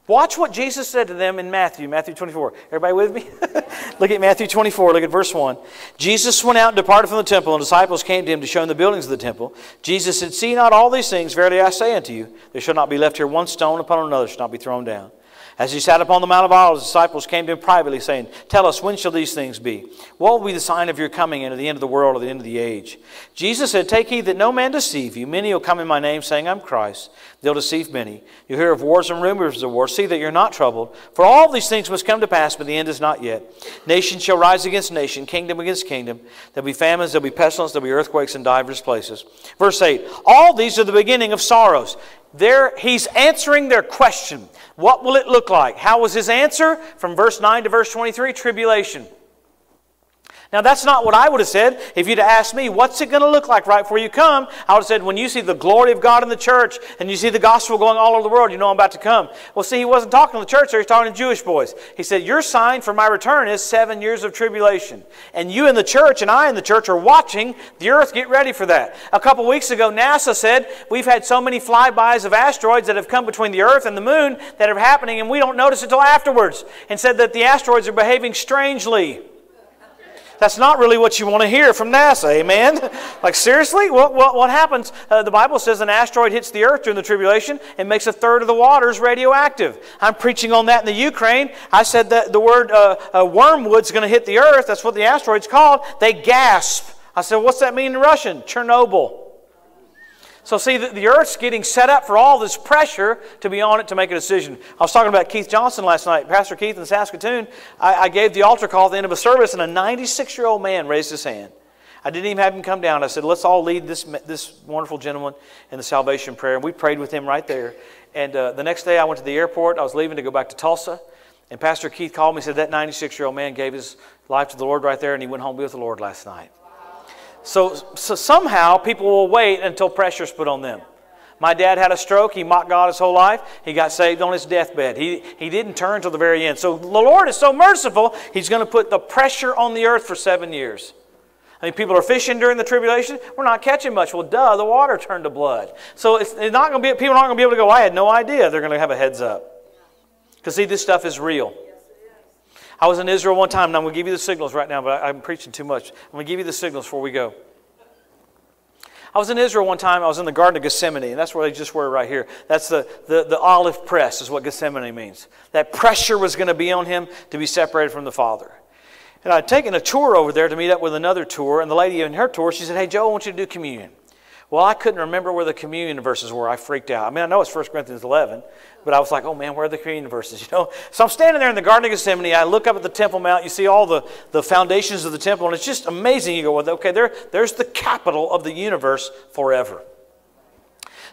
Watch what Jesus said to them in Matthew, Matthew 24. Everybody with me? look at Matthew 24, look at verse 1. Jesus went out and departed from the temple, and disciples came to him to show him the buildings of the temple. Jesus said, See not all these things, verily I say unto you, there shall not be left here one stone upon another, shall not be thrown down. As he sat upon the Mount of Olives, the disciples came to him privately, saying, Tell us, when shall these things be? What will be the sign of your coming into the end of the world or the end of the age? Jesus said, Take heed that no man deceive you. Many will come in my name, saying, I'm Christ. They'll deceive many. You'll hear of wars and rumors of wars. See that you're not troubled. For all these things must come to pass, but the end is not yet. Nation shall rise against nation, kingdom against kingdom. There'll be famines, there'll be pestilence, there'll be earthquakes in divers places. Verse 8 All these are the beginning of sorrows. There, he's answering their question. What will it look like? How was his answer? From verse 9 to verse 23 tribulation. Now, that's not what I would have said. If you'd asked me, what's it going to look like right before you come? I would have said, when you see the glory of God in the church and you see the gospel going all over the world, you know I'm about to come. Well, see, he wasn't talking to the church there, he's talking to Jewish boys. He said, Your sign for my return is seven years of tribulation. And you in the church and I in the church are watching the earth get ready for that. A couple weeks ago, NASA said, We've had so many flybys of asteroids that have come between the earth and the moon that are happening, and we don't notice until afterwards. And said that the asteroids are behaving strangely. That's not really what you want to hear from NASA, amen? like, seriously? What, what, what happens? Uh, the Bible says an asteroid hits the earth during the tribulation and makes a third of the waters radioactive. I'm preaching on that in the Ukraine. I said that the word uh, uh, wormwood's going to hit the earth. That's what the asteroid's called. They gasp. I said, what's that mean in Russian? Chernobyl. So, see, the, the, earth's getting set up for all this pressure to be on it to make a decision. I was talking about Keith Johnson last night, Pastor Keith in Saskatoon. I, I gave the altar call at the end of a service, and a 96 year old man raised his hand. I didn't even have him come down. I said, let's all lead this, this wonderful gentleman in the salvation prayer. And we prayed with him right there. And uh, the next day, I went to the airport. I was leaving to go back to Tulsa. And Pastor Keith called me and said, That 96 year old man gave his life to the Lord right there, and he went home with the Lord last night. So, so somehow people will wait until pressure's put on them. My dad had a stroke. He mocked God his whole life. He got saved on his deathbed. He, he didn't turn till the very end. So the Lord is so merciful, He's going to put the pressure on the earth for seven years. I mean, people are fishing during the tribulation. We're not catching much. Well, duh, the water turned to blood. So it's, it's not going to be. People aren't going to be able to go. I had no idea. They're going to have a heads up. Because see, this stuff is real. I was in Israel one time, and I'm going to give you the signals right now, but I'm preaching too much. I'm going to give you the signals before we go. I was in Israel one time. I was in the Garden of Gethsemane, and that's where they just were right here. That's the, the, the olive press, is what Gethsemane means. That pressure was going to be on him to be separated from the Father. And I'd taken a tour over there to meet up with another tour, and the lady in her tour, she said, Hey, Joe, I want you to do communion. Well, I couldn't remember where the communion verses were. I freaked out. I mean, I know it's 1 Corinthians 11, but I was like, oh man, where are the communion verses? You know? So I'm standing there in the Garden of Gethsemane. I look up at the Temple Mount. You see all the, the foundations of the temple, and it's just amazing. You go, well, okay, there, there's the capital of the universe forever.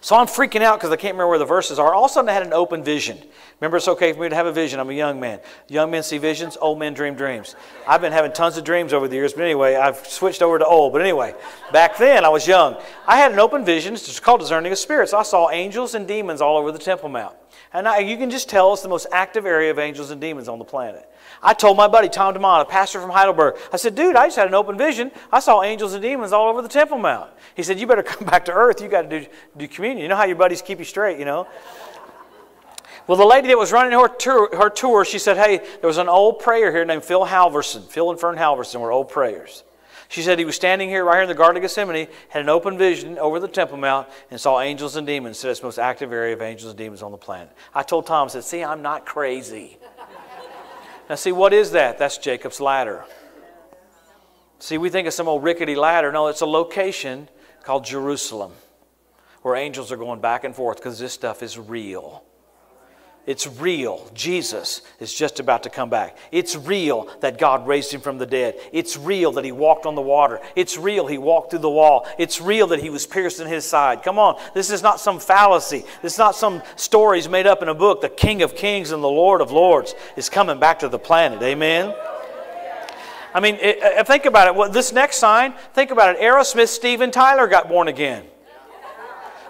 So I'm freaking out because I can't remember where the verses are. All of a sudden, I had an open vision. Remember, it's okay for me to have a vision. I'm a young man. Young men see visions, old men dream dreams. I've been having tons of dreams over the years, but anyway, I've switched over to old. But anyway, back then I was young. I had an open vision. It's called discerning of spirits. I saw angels and demons all over the Temple Mount. And I, you can just tell it's the most active area of angels and demons on the planet. I told my buddy Tom DeMont, a pastor from Heidelberg, I said, dude, I just had an open vision. I saw angels and demons all over the Temple Mount. He said, you better come back to earth. You got to do, do communion. You know how your buddies keep you straight, you know? Well, the lady that was running her tour, her tour, she said, hey, there was an old prayer here named Phil Halverson. Phil and Fern Halverson were old prayers. She said he was standing here right here in the Garden of Gethsemane, had an open vision over the Temple Mount, and saw angels and demons. Said it's the most active area of angels and demons on the planet. I told Tom, I said, see, I'm not crazy. Now, see, what is that? That's Jacob's ladder. See, we think of some old rickety ladder. No, it's a location called Jerusalem where angels are going back and forth because this stuff is real. It's real. Jesus is just about to come back. It's real that God raised him from the dead. It's real that he walked on the water. It's real he walked through the wall. It's real that he was pierced in his side. Come on. This is not some fallacy. This is not some stories made up in a book. The King of Kings and the Lord of Lords is coming back to the planet. Amen. I mean, think about it. This next sign, think about it. Aerosmith Steven Tyler got born again.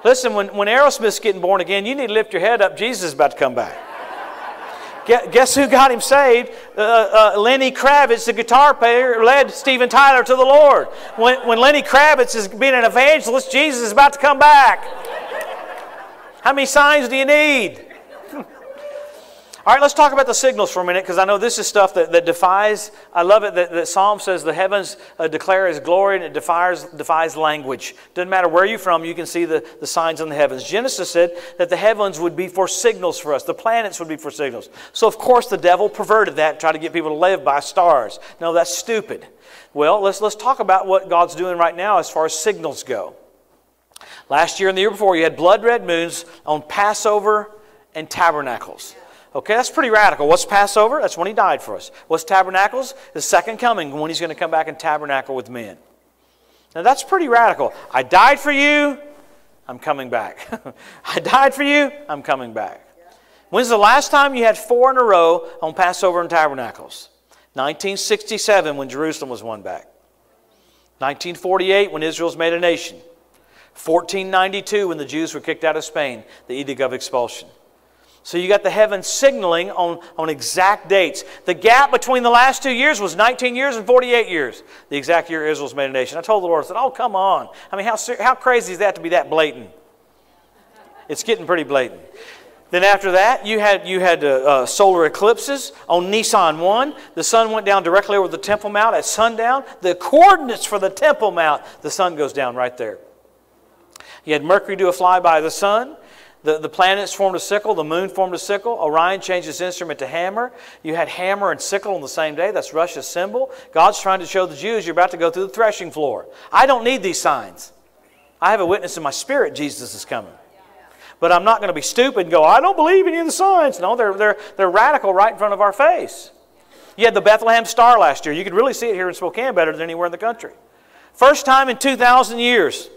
Listen, when, when Aerosmith's getting born again, you need to lift your head up. Jesus is about to come back. Guess who got him saved? Uh, uh, Lenny Kravitz, the guitar player, led Steven Tyler to the Lord. When, when Lenny Kravitz is being an evangelist, Jesus is about to come back. How many signs do you need? All right, let's talk about the signals for a minute because I know this is stuff that, that defies. I love it that, that Psalm says the heavens uh, declare His glory and it defies, defies language. Doesn't matter where you're from, you can see the, the signs in the heavens. Genesis said that the heavens would be for signals for us, the planets would be for signals. So, of course, the devil perverted that and tried to get people to live by stars. No, that's stupid. Well, let's, let's talk about what God's doing right now as far as signals go. Last year and the year before, you had blood red moons on Passover and tabernacles. Okay, that's pretty radical. What's Passover? That's when he died for us. What's tabernacles? The second coming, when he's going to come back and tabernacle with men. Now that's pretty radical. I died for you, I'm coming back. I died for you, I'm coming back. When's the last time you had four in a row on Passover and tabernacles? 1967 when Jerusalem was won back. 1948 when Israel's made a nation. 1492 when the Jews were kicked out of Spain, the Edict of Expulsion. So you got the heavens signaling on, on exact dates. The gap between the last two years was 19 years and 48 years, the exact year Israel's made a nation. I told the Lord, I said, oh, come on. I mean, how, how crazy is that to be that blatant? It's getting pretty blatant. Then after that, you had, you had uh, uh, solar eclipses on Nisan 1. The sun went down directly over the Temple Mount at sundown. The coordinates for the Temple Mount, the sun goes down right there. You had Mercury do a flyby of the sun. The, the planets formed a sickle, the moon formed a sickle. Orion changed his instrument to hammer. You had hammer and sickle on the same day. That's Russia's symbol. God's trying to show the Jews you're about to go through the threshing floor. I don't need these signs. I have a witness in my spirit Jesus is coming. But I'm not going to be stupid and go, I don't believe any of the signs. No, they're, they're, they're radical right in front of our face. You had the Bethlehem star last year. You could really see it here in Spokane better than anywhere in the country. First time in 2,000 years.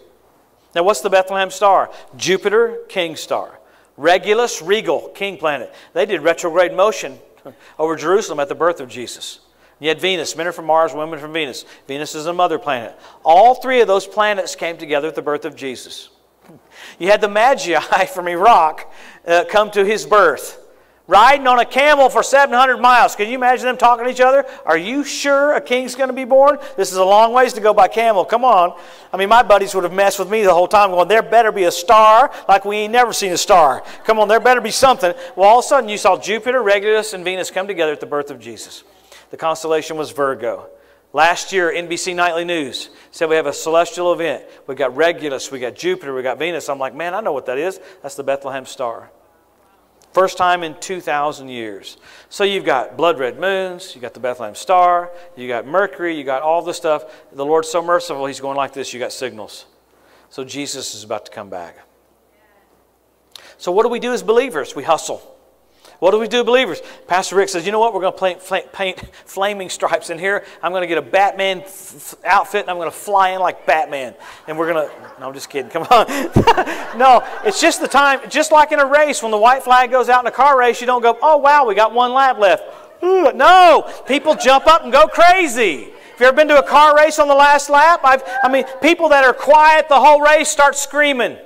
Now, what's the Bethlehem star? Jupiter, king star. Regulus, regal, king planet. They did retrograde motion over Jerusalem at the birth of Jesus. You had Venus, men are from Mars, women from Venus. Venus is a mother planet. All three of those planets came together at the birth of Jesus. You had the Magi from Iraq uh, come to his birth riding on a camel for 700 miles. Can you imagine them talking to each other? Are you sure a king's going to be born? This is a long ways to go by camel. Come on. I mean, my buddies would have messed with me the whole time going, there better be a star like we ain't never seen a star. Come on, there better be something. Well, all of a sudden you saw Jupiter, Regulus, and Venus come together at the birth of Jesus. The constellation was Virgo. Last year, NBC Nightly News said we have a celestial event. We got Regulus, we got Jupiter, we got Venus. I'm like, man, I know what that is. That's the Bethlehem star. First time in 2,000 years. So you've got blood red moons, you got the Bethlehem star, you got Mercury, you got all the stuff. The Lord's so merciful, He's going like this. You got signals. So Jesus is about to come back. So what do we do as believers? We hustle. What do we do, believers? Pastor Rick says, you know what? We're going to paint, flaming stripes in here. I'm going to get a Batman outfit and I'm going to fly in like Batman. And we're going to, no, I'm just kidding. Come on. no, it's just the time, just like in a race, when the white flag goes out in a car race, you don't go, oh, wow, we got one lap left. No, people jump up and go crazy. Have you ever been to a car race on the last lap? I've, I mean, people that are quiet the whole race start screaming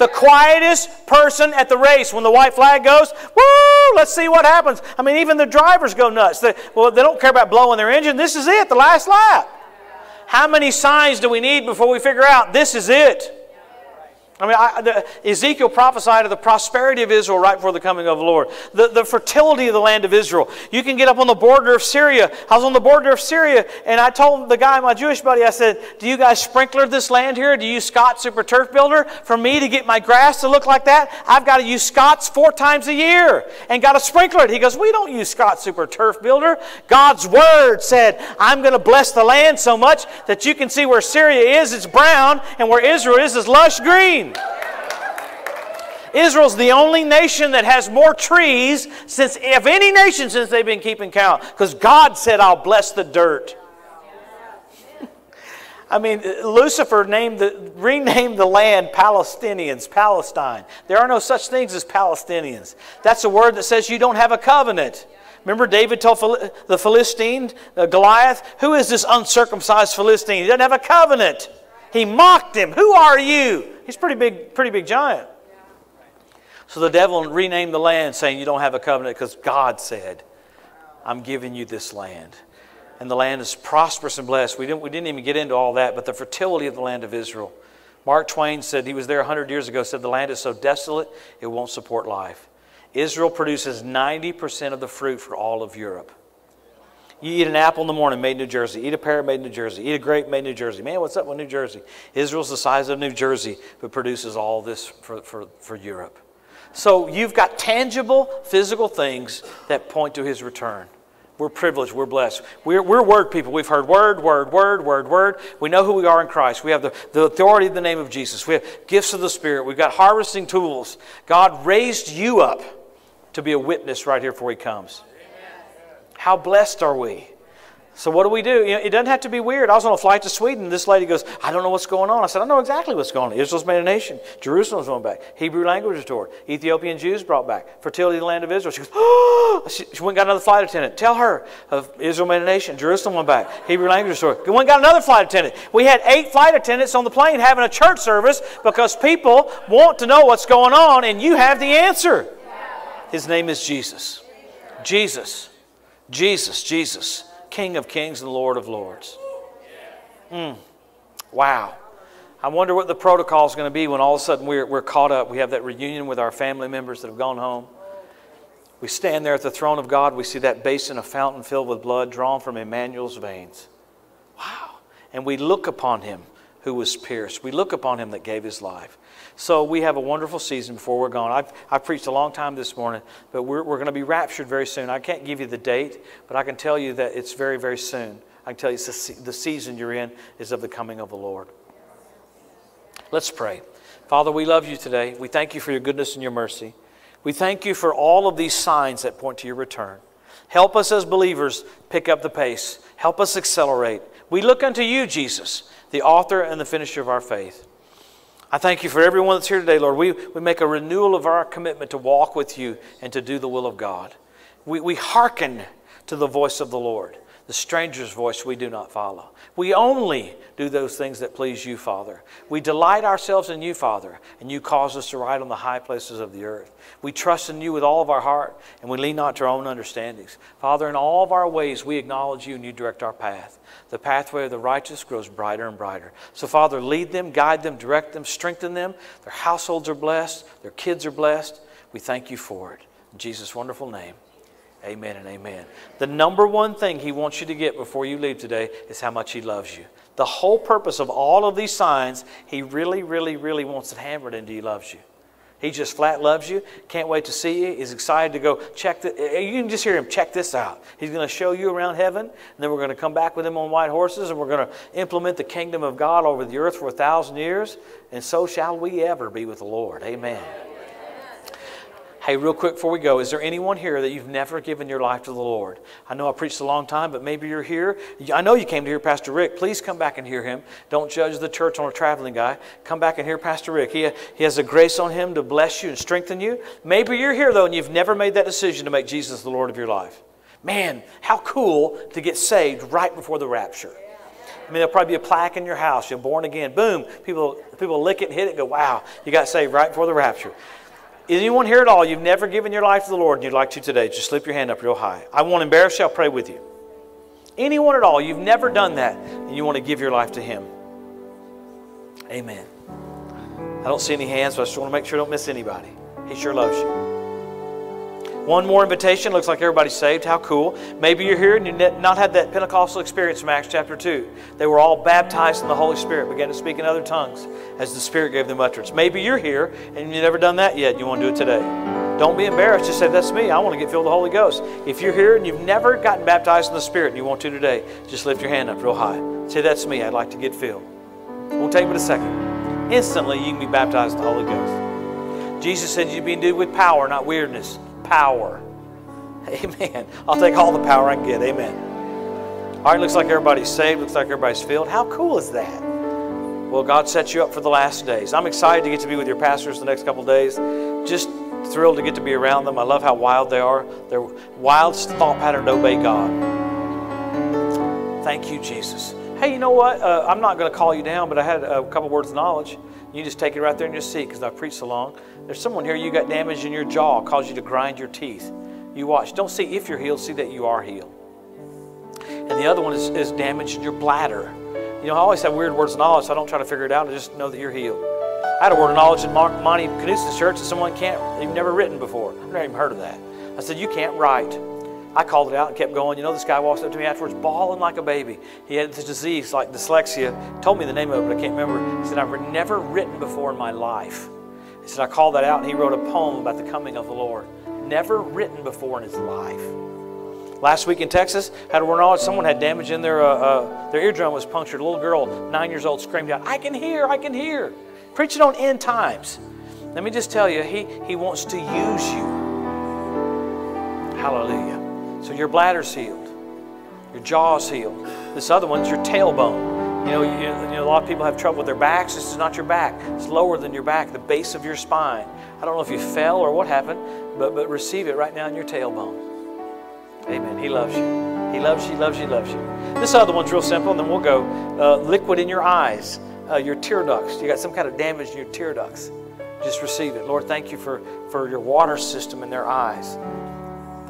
the quietest person at the race when the white flag goes, woo, let's see what happens. I mean, even the drivers go nuts. They, well, they don't care about blowing their engine. This is it, the last lap. How many signs do we need before we figure out this is it? I mean, I, the, Ezekiel prophesied of the prosperity of Israel right before the coming of the Lord, the, the fertility of the land of Israel. You can get up on the border of Syria. I was on the border of Syria, and I told the guy, my Jewish buddy, I said, Do you guys sprinkler this land here? Do you use Scott Super Turf Builder? For me to get my grass to look like that, I've got to use Scott's four times a year and got to sprinkler it. He goes, We don't use Scott Super Turf Builder. God's Word said, I'm going to bless the land so much that you can see where Syria is, it's brown, and where Israel is, is lush green. Israel's the only nation that has more trees since, of any nation, since they've been keeping count. Because God said, I'll bless the dirt. I mean, Lucifer named the, renamed the land Palestinians, Palestine. There are no such things as Palestinians. That's a word that says you don't have a covenant. Remember, David told the Philistine, uh, Goliath, Who is this uncircumcised Philistine? He doesn't have a covenant. He mocked him. Who are you? He's pretty big, pretty big giant. So the devil renamed the land saying, You don't have a covenant because God said, I'm giving you this land. And the land is prosperous and blessed. We didn't, we didn't even get into all that, but the fertility of the land of Israel. Mark Twain said, he was there 100 years ago, said, The land is so desolate, it won't support life. Israel produces 90% of the fruit for all of Europe. You eat an apple in the morning, made in New Jersey. Eat a pear, made in New Jersey. Eat a grape, made in New Jersey. Man, what's up with New Jersey? Israel's the size of New Jersey, but produces all this for, for, for Europe. So you've got tangible, physical things that point to his return. We're privileged. We're blessed. We're, we're word people. We've heard word, word, word, word, word. We know who we are in Christ. We have the, the authority of the name of Jesus. We have gifts of the Spirit. We've got harvesting tools. God raised you up to be a witness right here before He comes. How blessed are we? So what do we do? You know, it doesn't have to be weird. I was on a flight to Sweden. This lady goes, I don't know what's going on. I said, I know exactly what's going on. Israel's made a nation. Jerusalem's going back. Hebrew language restored. Ethiopian Jews brought back. Fertility of the land of Israel. She goes, oh! She, she went and got another flight attendant. Tell her of Israel made a nation. Jerusalem went back. Hebrew language restored. We went got another flight attendant. We had eight flight attendants on the plane having a church service because people want to know what's going on and you have the answer. His name is Jesus. Jesus. Jesus. Jesus. King of kings and Lord of lords. Mm. Wow. I wonder what the protocol is going to be when all of a sudden we're, we're caught up. We have that reunion with our family members that have gone home. We stand there at the throne of God. We see that basin, a fountain filled with blood drawn from Emmanuel's veins. Wow. And we look upon him who was pierced. We look upon him that gave his life. So we have a wonderful season before we're gone. I've, I've preached a long time this morning, but we're, we're going to be raptured very soon. I can't give you the date, but I can tell you that it's very, very soon. I can tell you the, the season you're in is of the coming of the Lord. Let's pray. Father, we love you today. We thank you for your goodness and your mercy. We thank you for all of these signs that point to your return. Help us as believers pick up the pace. Help us accelerate. We look unto you, Jesus, the author and the finisher of our faith. I thank you for everyone that's here today, Lord. We, we make a renewal of our commitment to walk with you and to do the will of God. We, we hearken to the voice of the Lord. The stranger's voice we do not follow. We only do those things that please you, Father. We delight ourselves in you, Father, and you cause us to ride on the high places of the earth. We trust in you with all of our heart, and we lean not to our own understandings. Father, in all of our ways, we acknowledge you and you direct our path the pathway of the righteous grows brighter and brighter. So, Father, lead them, guide them, direct them, strengthen them. Their households are blessed, their kids are blessed. We thank you for it. In Jesus' wonderful name, amen and amen. The number one thing He wants you to get before you leave today is how much He loves you. The whole purpose of all of these signs, He really, really, really wants it hammered into He loves you. He just flat loves you. Can't wait to see you. He's excited to go check the. Eh, you can just hear him check this out. He's going to show you around heaven, and then we're going to come back with him on white horses, and we're going to implement the kingdom of God over the earth for a thousand years, and so shall we ever be with the Lord. Amen. Hey, real quick before we go, is there anyone here that you've never given your life to the Lord? I know I preached a long time, but maybe you're here. I know you came to hear Pastor Rick. Please come back and hear him. Don't judge the church on a traveling guy. Come back and hear Pastor Rick. He, he has a grace on him to bless you and strengthen you. Maybe you're here, though, and you've never made that decision to make Jesus the Lord of your life. Man, how cool to get saved right before the rapture. I mean, there'll probably be a plaque in your house. You're born again. Boom. People, people lick it and hit it and go, wow, you got saved right before the rapture. Anyone here at all, you've never given your life to the Lord and you'd like to today, just slip your hand up real high. I won't embarrass you, I'll pray with you. Anyone at all, you've never done that and you want to give your life to Him. Amen. I don't see any hands, but I just want to make sure I don't miss anybody. He sure loves you. One more invitation. Looks like everybody's saved. How cool. Maybe you're here and you've not had that Pentecostal experience from Acts chapter 2. They were all baptized in the Holy Spirit, began to speak in other tongues as the Spirit gave them utterance. Maybe you're here and you've never done that yet. You want to do it today. Don't be embarrassed. Just say, That's me. I want to get filled with the Holy Ghost. If you're here and you've never gotten baptized in the Spirit and you want to today, just lift your hand up real high. Say, That's me. I'd like to get filled. Won't take but a second. Instantly, you can be baptized in the Holy Ghost. Jesus said you'd be endued with power, not weirdness power. Amen. I'll take all the power I can get. Amen. All right, looks like everybody's saved. Looks like everybody's filled. How cool is that? Well, God sets you up for the last days. I'm excited to get to be with your pastors the next couple days. Just thrilled to get to be around them. I love how wild they are. Their wild thought pattern to obey God. Thank you, Jesus. Hey, you know what? Uh, I'm not going to call you down, but I had a couple words of knowledge. You just take it right there in your seat because I preached so long. There's someone here, you got damage in your jaw, caused you to grind your teeth. You watch. Don't see if you're healed, see that you are healed. And the other one is, is damage in your bladder. You know, I always have weird words of knowledge, so I don't try to figure it out. I just know that you're healed. I had a word of knowledge in Monty Knudsen's church that someone can't, you've never written before. I've never even heard of that. I said, You can't write. I called it out and kept going. You know, this guy walks up to me afterwards, bawling like a baby. He had this disease like dyslexia. Told me the name of it, but I can't remember. He said, I've never written before in my life. He said, I called that out, and he wrote a poem about the coming of the Lord. Never written before in his life. Last week in Texas, had a someone had damage in their uh, uh, their eardrum was punctured. A little girl, nine years old, screamed out, "I can hear! I can hear!" Preaching on end times. Let me just tell you, he he wants to use you. Hallelujah. So your bladder's healed, your jaw's healed. This other one's your tailbone. You know, you, you know, a lot of people have trouble with their backs. This is not your back. It's lower than your back, the base of your spine. I don't know if you fell or what happened, but, but receive it right now in your tailbone. Amen. He loves you. He loves you, loves you, loves you. This other one's real simple, and then we'll go. Uh, liquid in your eyes, uh, your tear ducts. You got some kind of damage in your tear ducts. Just receive it. Lord, thank you for, for your water system in their eyes.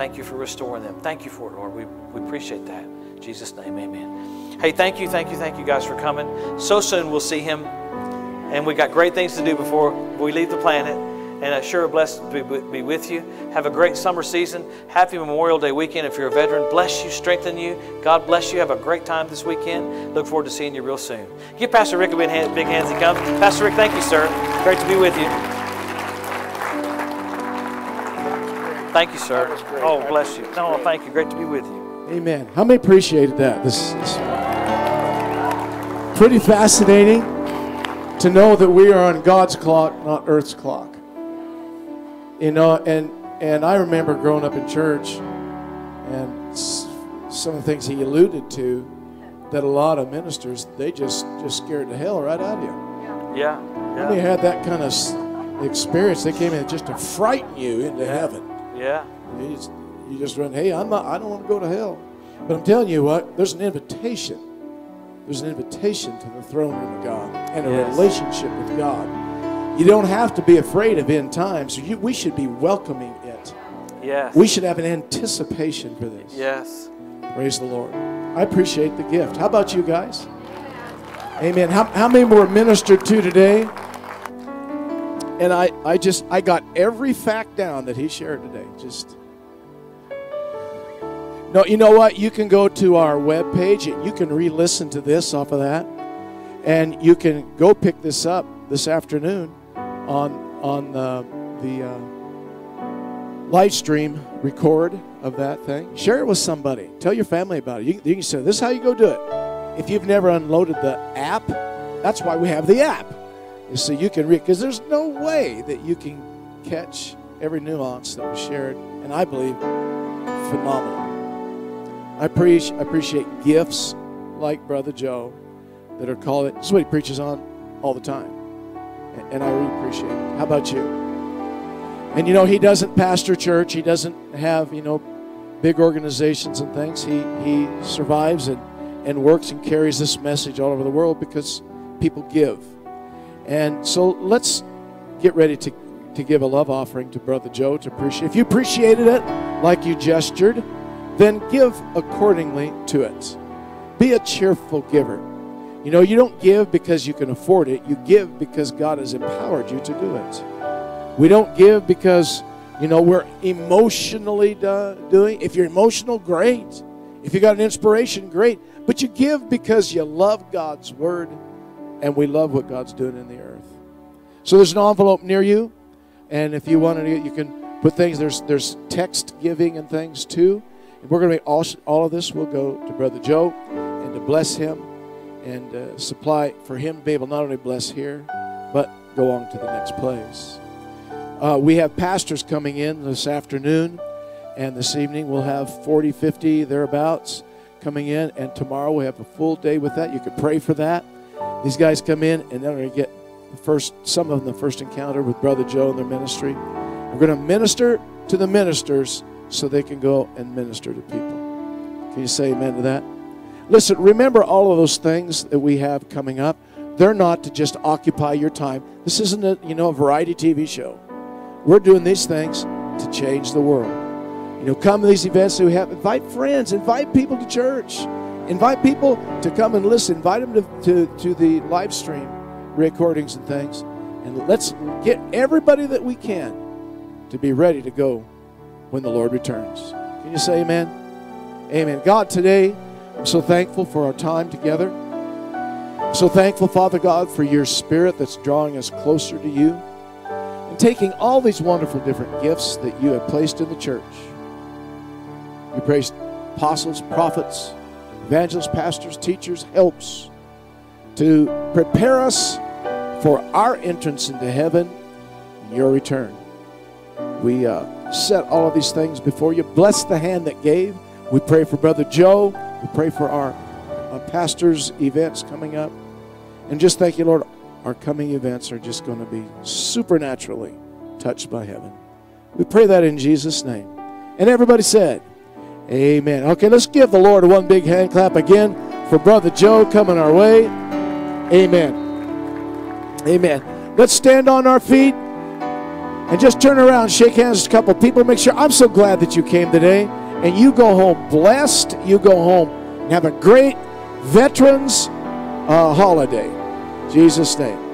Thank you for restoring them. Thank you for it, Lord. We, we appreciate that. In Jesus' name, amen. Hey, thank you, thank you, thank you guys for coming. So soon we'll see him. And we got great things to do before we leave the planet. And I'm sure blessed to be with you. Have a great summer season. Happy Memorial Day weekend if you're a veteran. Bless you, strengthen you. God bless you. Have a great time this weekend. Look forward to seeing you real soon. Give Pastor Rick a big hand, big hands he comes. Pastor Rick, thank you, sir. Great to be with you. Thank you, sir. Oh, bless you. No, thank you. Great to be with you. Amen. How many appreciated that? This is pretty fascinating to know that we are on God's clock, not Earth's clock. You know, and and I remember growing up in church, and some of the things he alluded to, that a lot of ministers they just just scared the hell right out of you. Yeah. yeah. When you had that kind of experience, they came in just to frighten you into heaven. Yeah. You just, you just run, hey, I'm not, I don't want to go to hell. But I'm telling you what, there's an invitation. There's an invitation to the throne room of God and a yes. relationship with God. You don't have to be afraid of end times. You, we should be welcoming it. Yes. We should have an anticipation for this. Yes. Praise the Lord. I appreciate the gift. How about you guys? Amen. How, how many were ministered to today? And I, I just I got every fact down that he shared today. Just no, you know what? You can go to our web page and you can re-listen to this off of that, and you can go pick this up this afternoon on on the the uh, live stream record of that thing. Share it with somebody. Tell your family about it. You, you can say this is how you go do it. If you've never unloaded the app, that's why we have the app so you can read, because there's no way that you can catch every nuance that was shared, and I believe phenomenal. I appreciate, I appreciate gifts like Brother Joe that are called it. This is what he preaches on all the time, and, and I really appreciate it. How about you? And you know, he doesn't pastor church. He doesn't have you know big organizations and things. He he survives and and works and carries this message all over the world because people give. And so let's get ready to, to give a love offering to Brother Joe to appreciate. If you appreciated it like you gestured, then give accordingly to it. Be a cheerful giver. You know, you don't give because you can afford it, you give because God has empowered you to do it. We don't give because, you know, we're emotionally do- doing. If you're emotional, great. If you got an inspiration, great. But you give because you love God's word and we love what God's doing in the earth. So there's an envelope near you, and if you want to, you can put things. There's there's text giving and things too. And we're going to make all all of this will go to Brother Joe, and to bless him, and uh, supply for him to be able not only bless here, but go on to the next place. Uh, we have pastors coming in this afternoon, and this evening we'll have 40, 50 thereabouts coming in, and tomorrow we have a full day with that. You can pray for that. These guys come in and they're going to get the first, some of them the first encounter with Brother Joe and their ministry. We're going to minister to the ministers so they can go and minister to people. Can you say amen to that? Listen, remember all of those things that we have coming up. They're not to just occupy your time. This isn't a you know a variety TV show. We're doing these things to change the world. You know, come to these events we have. Invite friends. Invite people to church. Invite people to come and listen. Invite them to, to, to the live stream recordings and things. And let's get everybody that we can to be ready to go when the Lord returns. Can you say amen? Amen. God, today, I'm so thankful for our time together. I'm so thankful, Father God, for your spirit that's drawing us closer to you and taking all these wonderful different gifts that you have placed in the church. You praised apostles, prophets, evangelists, pastors, teachers, helps to prepare us for our entrance into heaven and your return. We uh, set all of these things before you. Bless the hand that gave. We pray for Brother Joe. We pray for our, our pastor's events coming up. And just thank you, Lord. Our coming events are just going to be supernaturally touched by heaven. We pray that in Jesus' name. And everybody said, Amen. Okay, let's give the Lord one big hand clap again for Brother Joe coming our way. Amen. Amen. Let's stand on our feet and just turn around, shake hands with a couple people. Make sure I'm so glad that you came today. And you go home blessed. You go home and have a great Veterans uh, holiday. In Jesus' name.